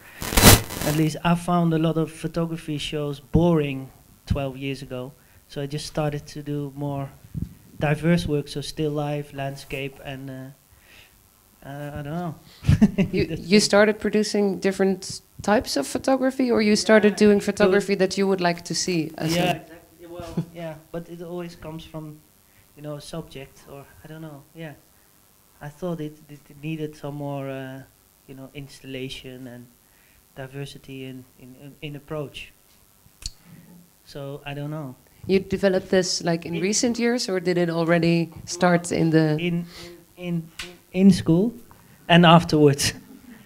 At least I found a lot of photography shows boring 12 years ago. So I just started to do more diverse work, so still life, landscape, and uh, uh, I don't know. [LAUGHS]
you, you started producing different types of photography, or you started doing photography that you would like to see? As
yeah, exactly. Well, yeah, but it always comes from, you know, a subject, or I don't know. Yeah, I thought it, it needed some more, uh, you know, installation and diversity in, in, in, in approach. So I don't know.
You developed this like in recent years, or did it already start in the?
in in in school and afterwards.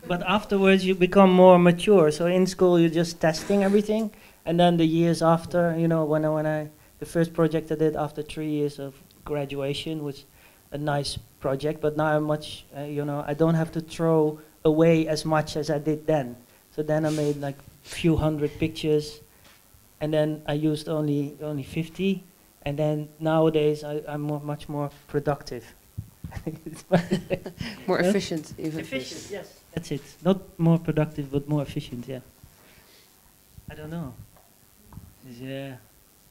but afterwards you become more mature. So in school you're just testing everything, and then the years after, you know, when I, when I the first project I did after three years of graduation was a nice project. But now I'm much, uh, you know, I don't have to throw away as much as I did then. So then I made like a few hundred pictures, and then I used only only 50. And then nowadays I, I'm more, much more productive. [LAUGHS]
More
Huh?
efficient, even.
Efficient, yes. That's it. Not more productive, but more efficient. Yeah. I don't know. It's, yeah,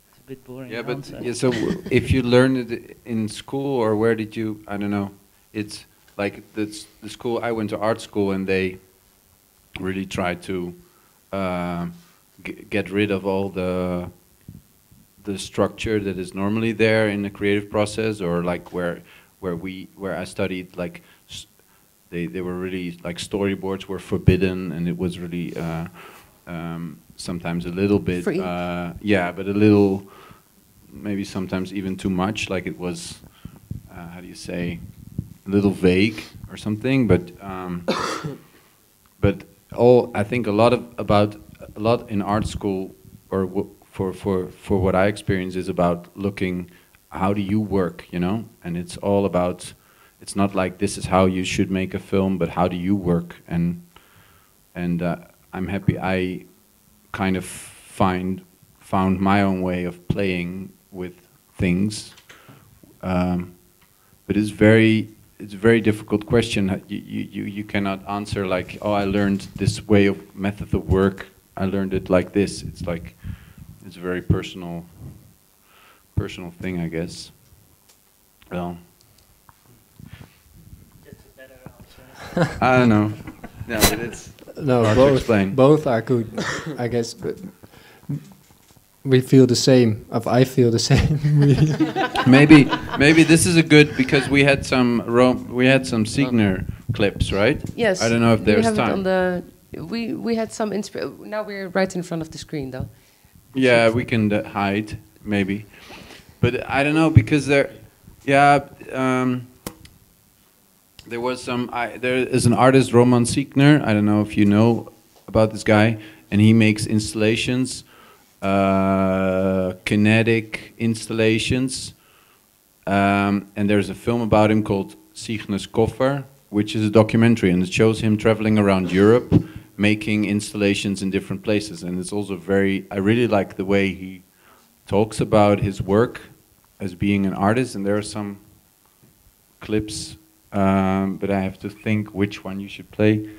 it's a bit boring.
Yeah, but
answer.
yeah, so w- if you learned it in school or where did you? I don't know. It's like the the school I went to art school and they really tried to uh, g- get rid of all the the structure that is normally there in the creative process, or like where where we where I studied like they they were really like storyboards were forbidden and it was really uh, um, sometimes a little bit
Free.
uh, yeah, but a little maybe sometimes even too much. Like it was uh, how do you say a little vague or something, but. Um, [COUGHS] but all I think a lot of about a lot in art school or w- for for for what I experience is about looking how do you work, you know, and it's all about it's not like this is how you should make a film, but how do you work and and uh, I'm happy I kind of find found my own way of playing with things um, but it's very it's a very difficult question. You, you, you, cannot answer like, oh, I learned this way of method of work. I learned it like this. It's like it's very personal personal thing, I guess. Well, I don't know. Yeah, but it's
no,
hard to
both,
explain.
both are good, I guess. But we feel the same. If I feel the [LAUGHS] same.
maybe maybe this is a good because we had some Rome, we had some Signer clips, right?
Yes.
I don't know if
we
there's
have it
time.
on the. We we had some insp- Now we're right in front of the screen, though.
Yeah, we can uh, hide maybe, but I don't know because there, yeah, um, there was some. I, there is an artist Roman Signer. I don't know if you know about this guy, and he makes installations, uh, kinetic installations, um, and there's a film about him called Signer's Koffer, which is a documentary, and it shows him traveling around Europe, making installations in different places, and it's also very. I really like the way he talks about his work as being an artist, and there are some clips, um, but I have to think which one you should play.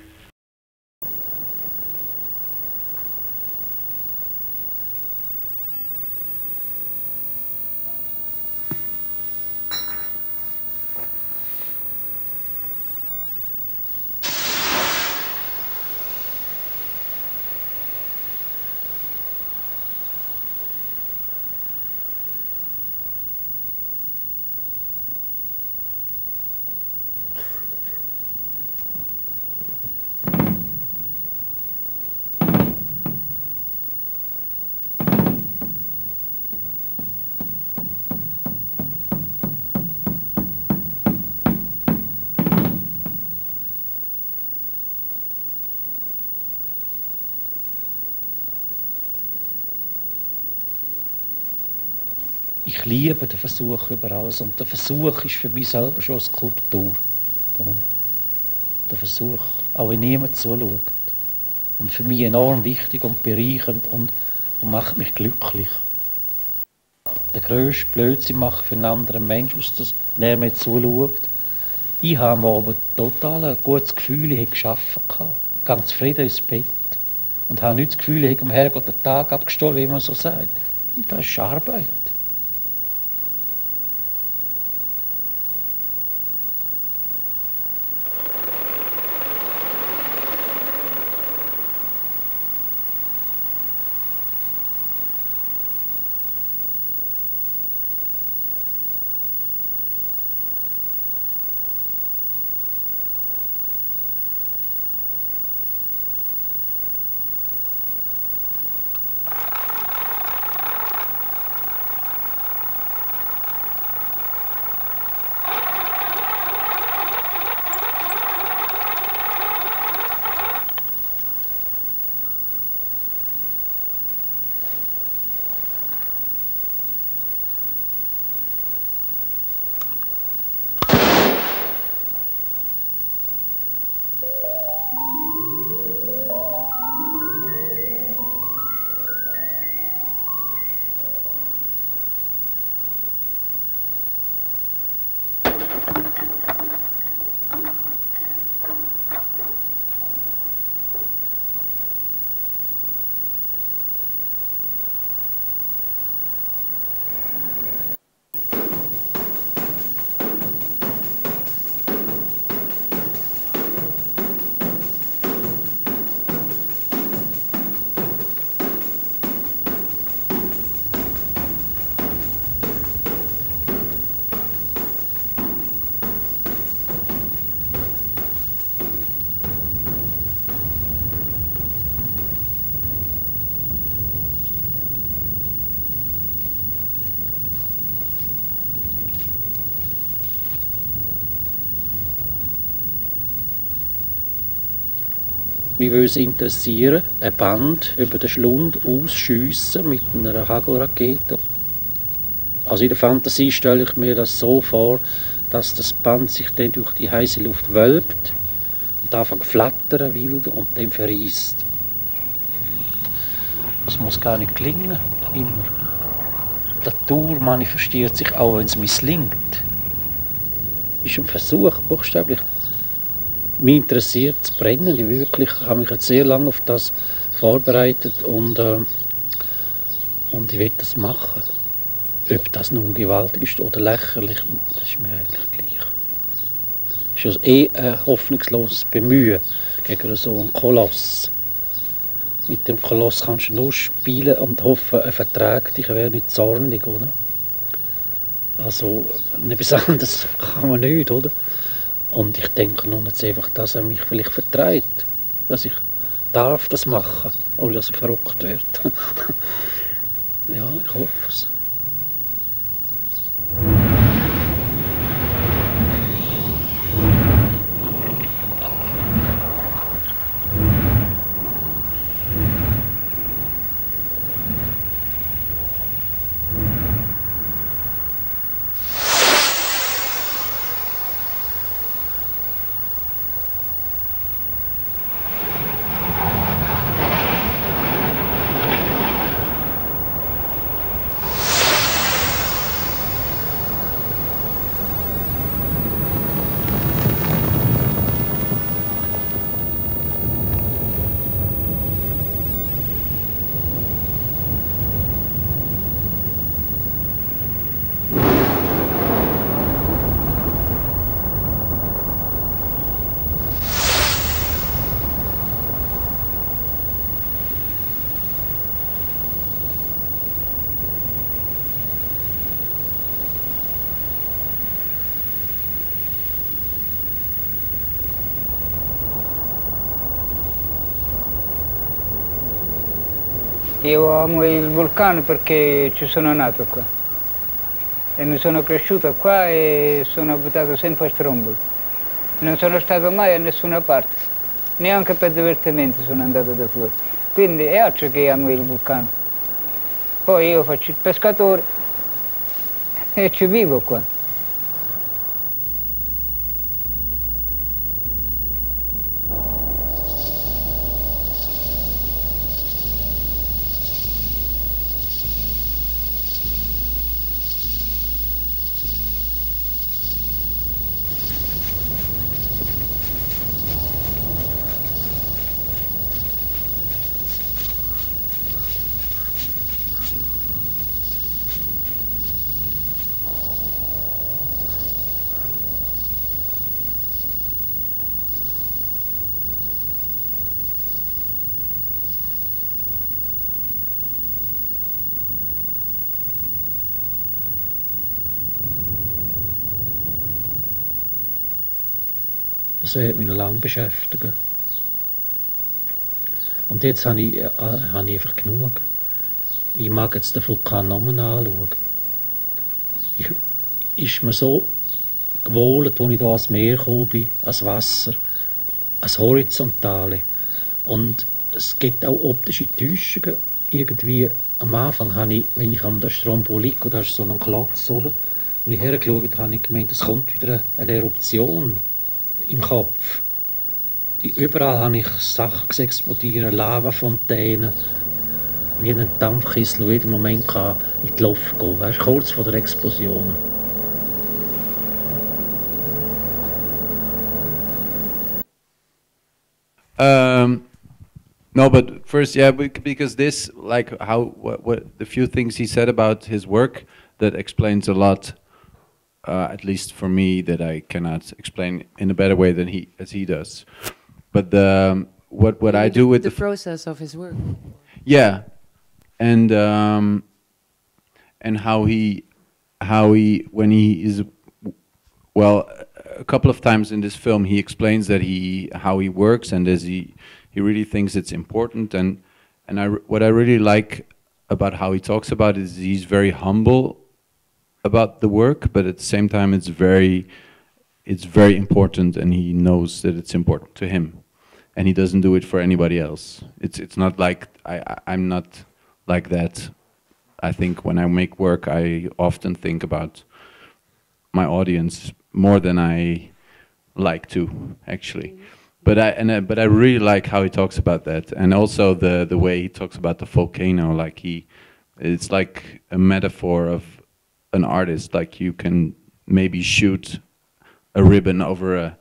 Liebe den Versuch über alles und der Versuch ist für mich selber schon eine Skulptur. Der Versuch, auch wenn niemand zuschaut. Und für mich enorm wichtig und bereichernd und, und macht mich glücklich. Der grösste Blödsinn machen für einen anderen Menschen, aus dass er mir zuschaut. Ich habe aber total ein gutes Gefühl, ich habe geschaffen. Ganz zufrieden ins Bett. Und habe nicht das Gefühl, ich habe dem Herrgott den Tag abgestohlen, wie man so sagt. Das ist Arbeit. Mich würde es interessieren, ein Band über den Schlund ausschiessen mit einer Hagelrakete. Also in der Fantasie stelle ich mir das so vor, dass das Band sich dann durch die heiße Luft wölbt und anfängt flattern wild und dann verreist. Das muss gar nicht gelingen, immer. Die Natur manifestiert sich auch, wenn es misslingt. ist ein Versuch, buchstäblich mich interessiert das Brennen. Ich wirklich habe mich jetzt sehr lange auf das vorbereitet und, äh, und ich will das machen. Ob das nun gewaltig ist oder lächerlich, das ist mir eigentlich gleich. Es ist eh ein hoffnungsloses Bemühen gegen so einen Koloss. Mit dem Koloss kannst du nur spielen und hoffen, er verträgt dich, er wäre nicht zornig, oder? Also, etwas [LAUGHS] anderes kann man nicht, oder? Und ich denke nun jetzt einfach, dass er mich vielleicht vertreibt. Dass ich darf das machen, ohne dass er verrückt wird. [LAUGHS] ja, ich hoffe es.
Io amo il vulcano perché ci sono nato qua e mi sono cresciuto qua e sono abitato sempre a Stromboli. Non sono stato mai a nessuna parte, neanche per divertimento sono andato da fuori. Quindi è altro che amo il vulcano. Poi io faccio il pescatore e ci vivo qua.
Das wird mich noch lange beschäftigen. Und jetzt habe ich, äh, habe ich einfach genug. Ich mag jetzt den Vulkan nochmal anschauen. Ich ist mir so gewohnt, als ich hier ans Meer gekommen bin, ans Wasser, ans Horizontale. Und es gibt auch optische Täuschungen. Irgendwie am Anfang habe ich, wenn ich an der Stromboli liege, da ist so ein Klotz, oder? Und ich hergeschaut habe, ich gemeint, es kommt wieder eine Eruption im Kopf. Überall habe ich Sachen gesehen, explodieren, Lavafontänen, wie ein Dampfkessel, der jeden Moment kann in die Luft gehen weißt, kurz vor der Explosion.
Um, no, but first, yeah, bec- because this, like, how what, what the few things he said about his work that explains a lot, uh, at least for me, that I cannot explain in a better way than he as he does. But the um, what what I do with
the
the,
process of his work.
yeah, and um, and how he how he when he is well a couple of times in this film he explains that he how he works and as he he really thinks it's important and and I what I really like about how he talks about it is he's very humble about the work but at the same time it's very it's very important and he knows that it's important to him and he doesn't do it for anybody else it's it's not like I, I'm not like that I think when I make work I often think about my audience more than I like to actually. Mm-hmm. But I and I, but I really like how he talks about that, and also the the way he talks about the volcano. Like he, it's like a metaphor of an artist. Like you can maybe shoot a ribbon over a,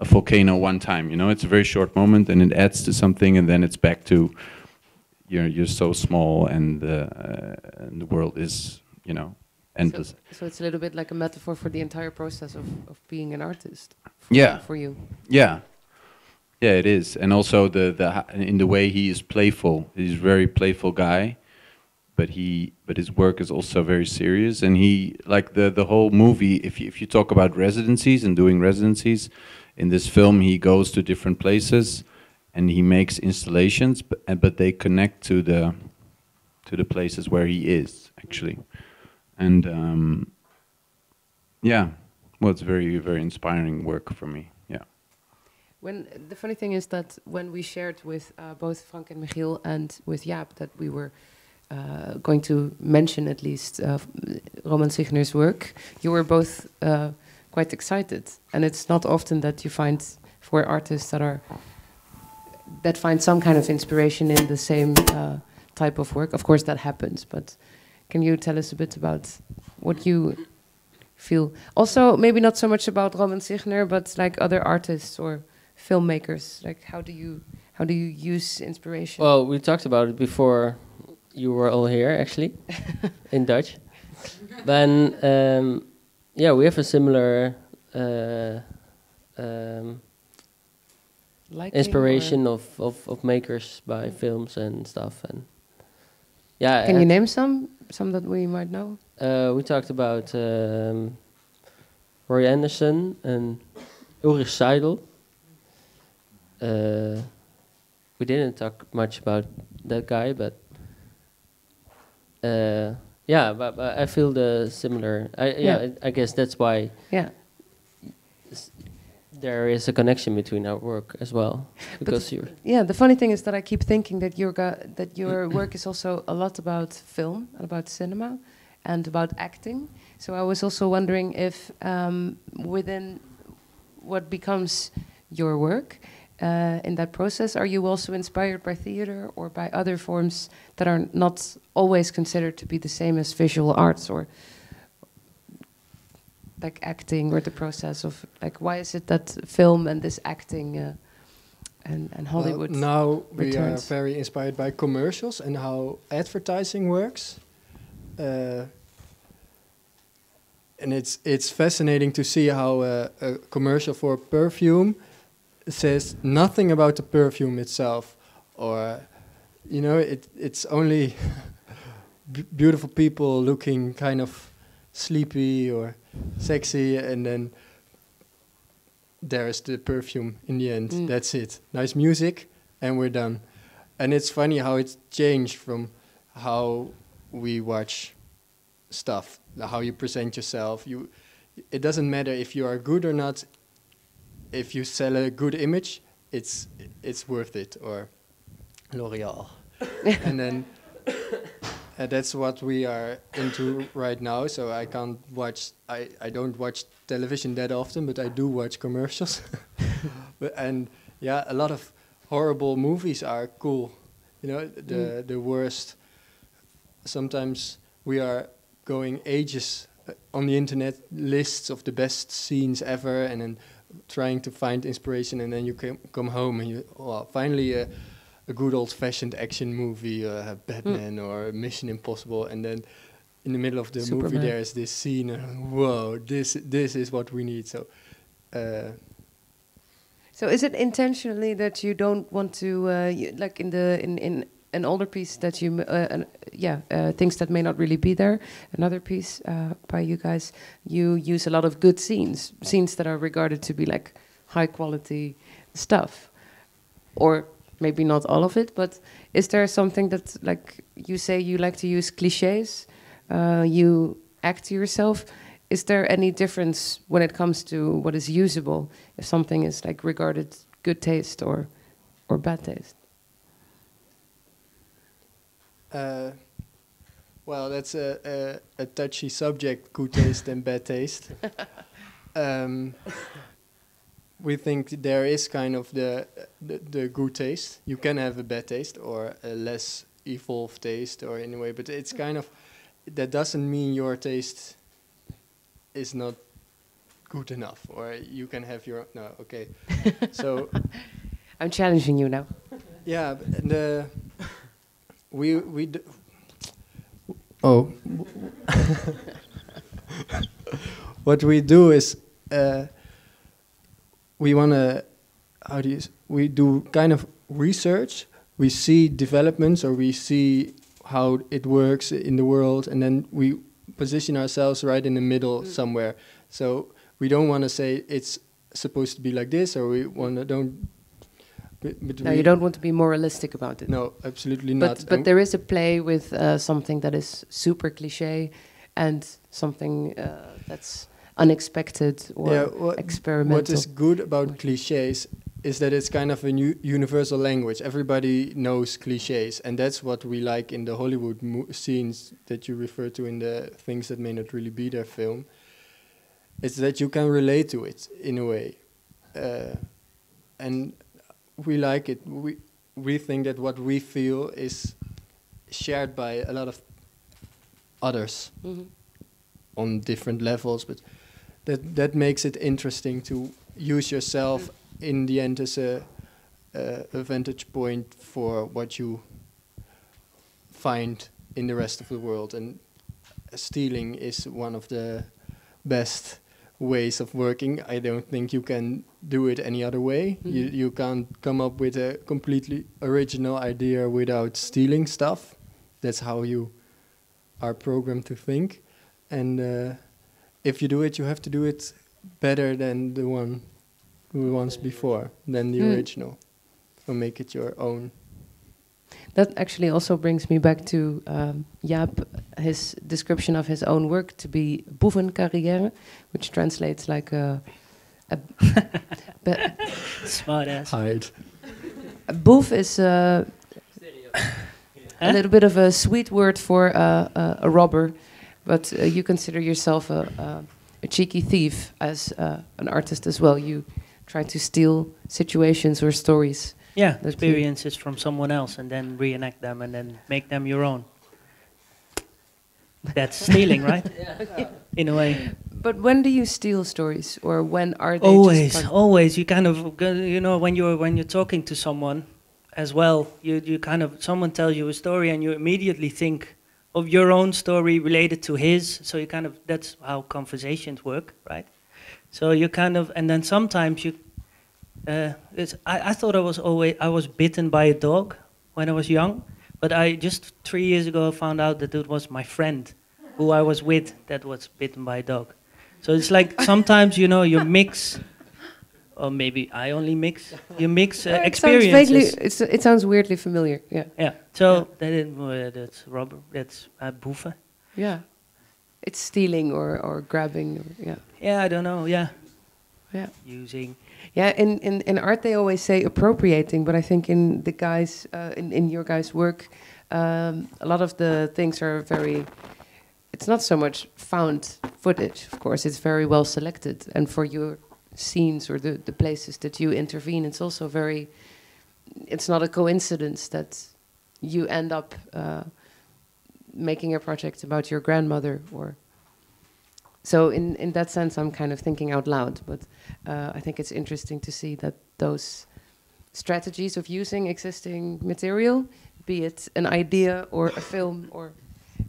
a volcano one time. You know, it's a very short moment, and it adds to something, and then it's back to you're you're so small, and, uh, and the world is you know endless.
So it's a little bit like a metaphor for the entire process of, of being an artist. For,
yeah
For you.
yeah yeah it is and also the the in the way he is playful he's a very playful guy but he but his work is also very serious. And he like the the whole movie if you, if you talk about residencies and doing residencies in this film he goes to different places and he makes installations but, but they connect to the to the places where he is actually. And um, yeah well it's very very inspiring work for me yeah.
When the funny thing is that when we shared with uh, both Frank and Michiel and with Jaap that we were uh, going to mention at least uh, Roman Signer's work, you were both uh, quite excited, and it's not often that you find for artists that are that find some kind of inspiration in the same uh, type of work. Of course, that happens, but can you tell us a bit about what you feel? Also, maybe not so much about Roman Signer, but like other artists or filmmakers. Like, how do you how do you use inspiration?
Well, we talked about it before you were all here, actually, in Dutch. Then, um, yeah, we have a similar uh, um, inspiration of, of, of makers by films and stuff. And yeah,
Can you name some some that we might know?
Uh, we talked about um, Roy Andersson and Ulrich Seidl. Uh, we didn't talk much about that guy, but uh, yeah, but, but I feel the similar. I, yeah,
Yeah.
I, I guess that's why.
Yeah.
There is a connection between our work as well, because you're
yeah, the funny thing is that I keep thinking that your that your [CLEARS THROAT] work is also a lot about film about cinema and about acting. So I was also wondering if um, within what becomes your work uh, in that process, are you also inspired by theater or by other forms that are not always considered to be the same as visual arts or like acting or the process of like why is it that film and this acting uh, and and
Well,
Hollywood
now we are very inspired by commercials and how advertising works. Uh, and it's it's fascinating to see how uh, a commercial for perfume says nothing about the perfume itself, or you know, it it's only [LAUGHS] b- beautiful people looking kind of sleepy or sexy, and then there is the perfume in the end.
Mm.
That's it. Nice music, and we're done. And it's funny how it's changed from how we watch stuff, how you present yourself. You, it doesn't matter if you are good or not. If you sell a good image, it's it's worth it. Or L'Oreal, [LAUGHS] and then uh, that's what we are into right now. So I can't watch. I, I don't watch television that often, but I do watch commercials. [LAUGHS] but, and yeah, a lot of horrible movies are cool. You know, the
Mm.
the worst. Sometimes we are going ages uh, on the internet lists of the best scenes ever, and then trying to find inspiration, and then you come come home and you well finally. Uh, a good old-fashioned action movie, uh, Batman or Mission Impossible, and then in the middle of the movie there is this scene. And, Whoa, this this is what we need. So, uh,
So is it intentionally that you don't want to, uh, you, like in the in, in an older piece that you, uh, yeah, uh, things that may not really be there. Another piece uh, by you guys, you use a lot of good scenes, scenes that are regarded to be like high quality stuff, or maybe not all of it. But is there something that, like you say, you like to use cliches? Uh, you act yourself. Is there any difference when it comes to what is usable? If something is like regarded good taste or, or bad taste?
Uh, well, that's a, a a touchy subject: good taste and bad taste. [LAUGHS] um, we think there is kind of the, the the good taste. You can have a bad taste or a less evolved taste, or anyway, but it's kind of that doesn't mean your taste is not good enough, or you can have your no. Okay, [LAUGHS] so
I'm challenging you now.
yeah, we we d- oh, [LAUGHS] what we do is uh, we want to how do you we do kind of research. We see developments, or we see how it works in the world, and then we position ourselves right in the middle somewhere. So we don't want to say it's supposed to be like this, or we want to don't. But, but
No, you don't want to be moralistic about it.
No, absolutely not.
but
And-
there is a play with uh, something that is super cliche, and something uh, that's unexpected or
yeah, what,
experimental.
what is good about cliches is that it's kind of a new universal language. Everybody knows cliches, and that's what we like in the Hollywood mo- scenes that you refer to in the things that may not really be their film. It's that you can relate to it in a way, uh, and we like it. We we think that what we feel is shared by a lot of others
Mhm.
on different levels, but that that makes it interesting to use yourself in the end as a, uh, a vantage point for what you find in the rest of the world. And stealing is one of the best ways of working. I don't think you can do it any other way. You
Mhm.
you can't come up with a completely original idea without stealing stuff. That's how you are programmed to think. And uh, if you do it, you have to do it better than the one the ones before, than the
Hmm.
original, or make it your own.
That actually also brings me back to um, Jaap, his description of his own work to be boevencarrière, which translates like a, a [LAUGHS] be-
Smart ass.
Hide.
A boef is uh, a little bit of a sweet word for uh, uh, a robber, but uh, you consider yourself a, a, a cheeky thief as uh, an artist as well. You try to steal situations or stories.
Yeah,
that you-
experiences from someone else and then reenact them and then make them your own. That's stealing, right? [LAUGHS] [LAUGHS] In a way.
But when do you steal stories, or when are they
always
just
always you kind of go- you know when you're when you're talking to someone as well you you kind of someone tells you a story and you immediately think of your own story related to his so you kind of that's how conversations work right so you kind of and then sometimes you uh, it's, I, I thought I was always I was bitten by a dog when I was young but I just three years ago found out that it was my friend who I was with that was bitten by a dog so it's like [LAUGHS] sometimes you know you mix or maybe I only mix. You mix uh,
it sounds
experiences.
vaguely, it's, it sounds weirdly familiar. Yeah.
Yeah. So that is uh, that's robber. That's uh, boeven.
Yeah. It's stealing or, or grabbing. Or, yeah.
Yeah, I don't know. Yeah.
Yeah.
Using.
Yeah, in, in, in art they always say appropriating, but I think in the guys uh, in in your guys' work, um, a lot of the things are very. It's not so much found footage, of course. It's very well selected, and for your scenes or the the places that you intervene, it's also very. It's not a coincidence that you end up uh, making a project about your grandmother or so in, in that sense, I'm kind of thinking out loud, but uh, I think it's interesting to see that those strategies of using existing material, be it an idea or a film or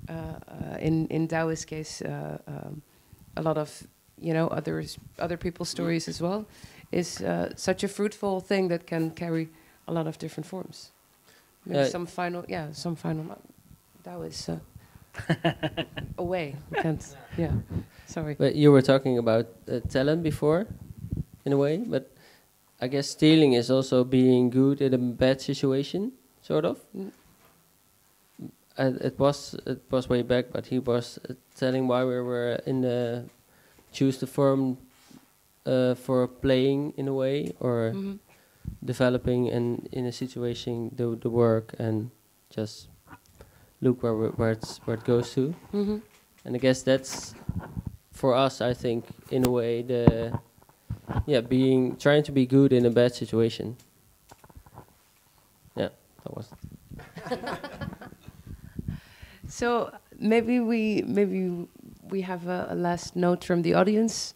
uh, uh, in in Douwe's case, uh, um, a lot of you know others other people's stories as well, is uh, such a fruitful thing that can carry a lot of different forms. Maybe
Uh,
some final, yeah, some final. Douwe's. [LAUGHS] Away. We can't. Yeah. Sorry.
But you were talking about uh, talent before, in a way. But I guess stealing is also being good in a bad situation, sort of.
Mm.
Uh, it was it was way back, but he was uh, telling why we were in the choose the form uh, for playing in a way or
Mhm.
developing and in a situation do the work and just look where where it's where it goes to.
Mhm.
And I guess that's for us. I think in a way the yeah being trying to be good in a bad situation. Yeah, that was. [LAUGHS]
So maybe we maybe we have a, a last note from the audience.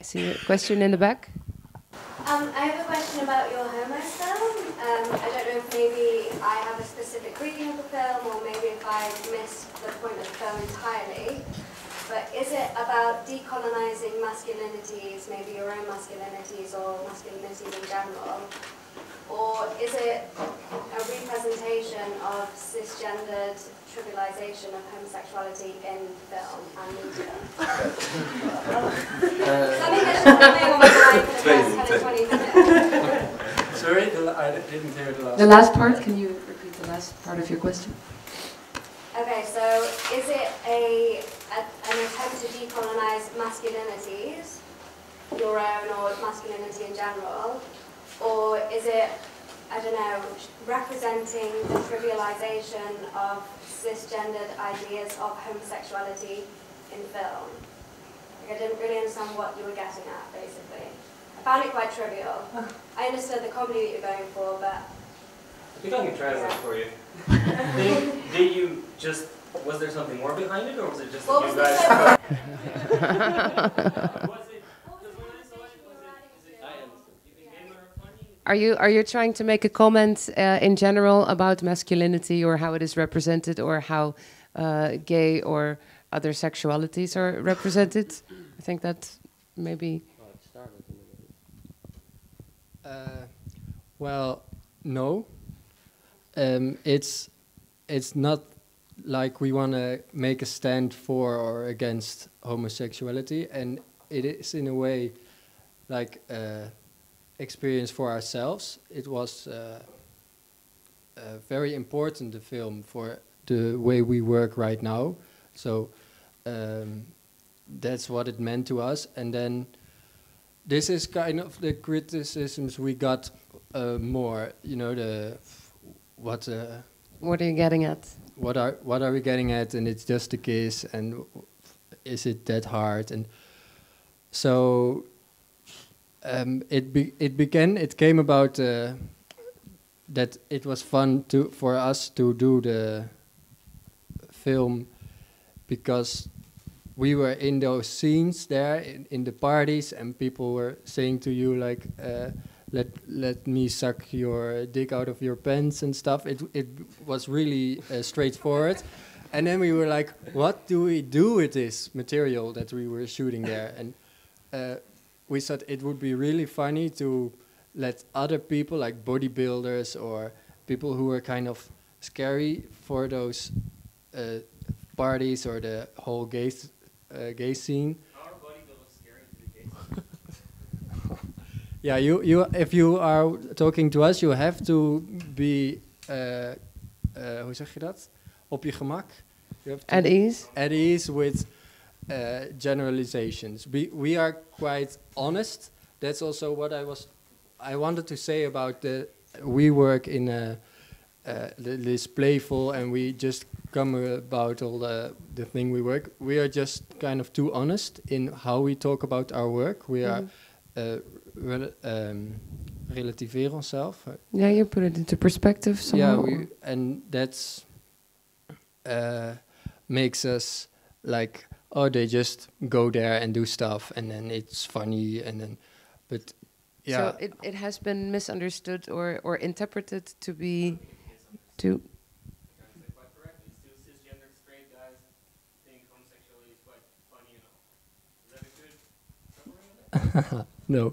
I see a question in the back.
Um, I have a question about your Homo film. Um, I don't know if maybe I have a specific reading of the film or maybe if I missed the point of the film entirely. But is it about decolonizing masculinities, maybe your own masculinities or masculinities in general? Or is it a representation of cisgendered trivialization of homosexuality in film and media? [LAUGHS] I think that's just something on my mind for the first 10 or 20 minutes.
Sorry, I didn't hear the last.
The last part. Can you repeat the last part of your question?
Okay, so is it a, a an attempt to decolonize masculinities, your own or masculinity in general, or is it, I don't know, representing the trivialization of cisgendered ideas of homosexuality in film? Like, I didn't really understand what you were getting at, basically. I found it quite trivial. Oh. I understood the comedy that you're going for, but
think I can translate for you. [LAUGHS] did, did you just, was there something more behind it, or was it just
What
that you
was the
guys...
Are you are you trying to make a comment uh, in general about masculinity or how it is represented or how uh, gay or other sexualities are represented? I think that maybe.
Uh, well, no. Um, it's it's not like we want to make a stand for or against homosexuality, and it is in a way like uh, experience for ourselves. It was uh, uh, very important the film for the way we work right now. So um, that's what it meant to us, and then this is kind of the criticisms we got uh, more. You know the what. Uh,
What are you getting at?
What are what are we getting at? And it's just a kiss, and is it that hard? And so um, it be, it began. It came about uh, that it was fun to for us to do the film because we were in those scenes there in, in the parties and people were saying to you like uh, let let me suck your dick out of your pants and stuff it it was really uh, straightforward and then we were like what do we do with this material that we were shooting there and uh, we thought it would be really funny to let other people like bodybuilders or people who were kind of scary for those uh, parties or the whole gay uh, gay scene. Yeah, you you if you are talking to us, you have to be uh, uh, hoe zeg je dat? Op je gemak. You have to
At ease.
At ease with uh, generalizations. We we are quite honest. That's also what I was. I wanted to say about the we work in a. Uh, this playful and we just come about all the the thing we work. We are just kind of too honest in how we talk about our work. We are
Mhm.
uh, rel- um, relativeren onszelf.
Yeah, you put it into perspective somehow.
Yeah, we, and that's uh, makes us like oh they just go there and do stuff and then it's funny and then but yeah
So it, it has been misunderstood or, or interpreted to be to [LAUGHS]
no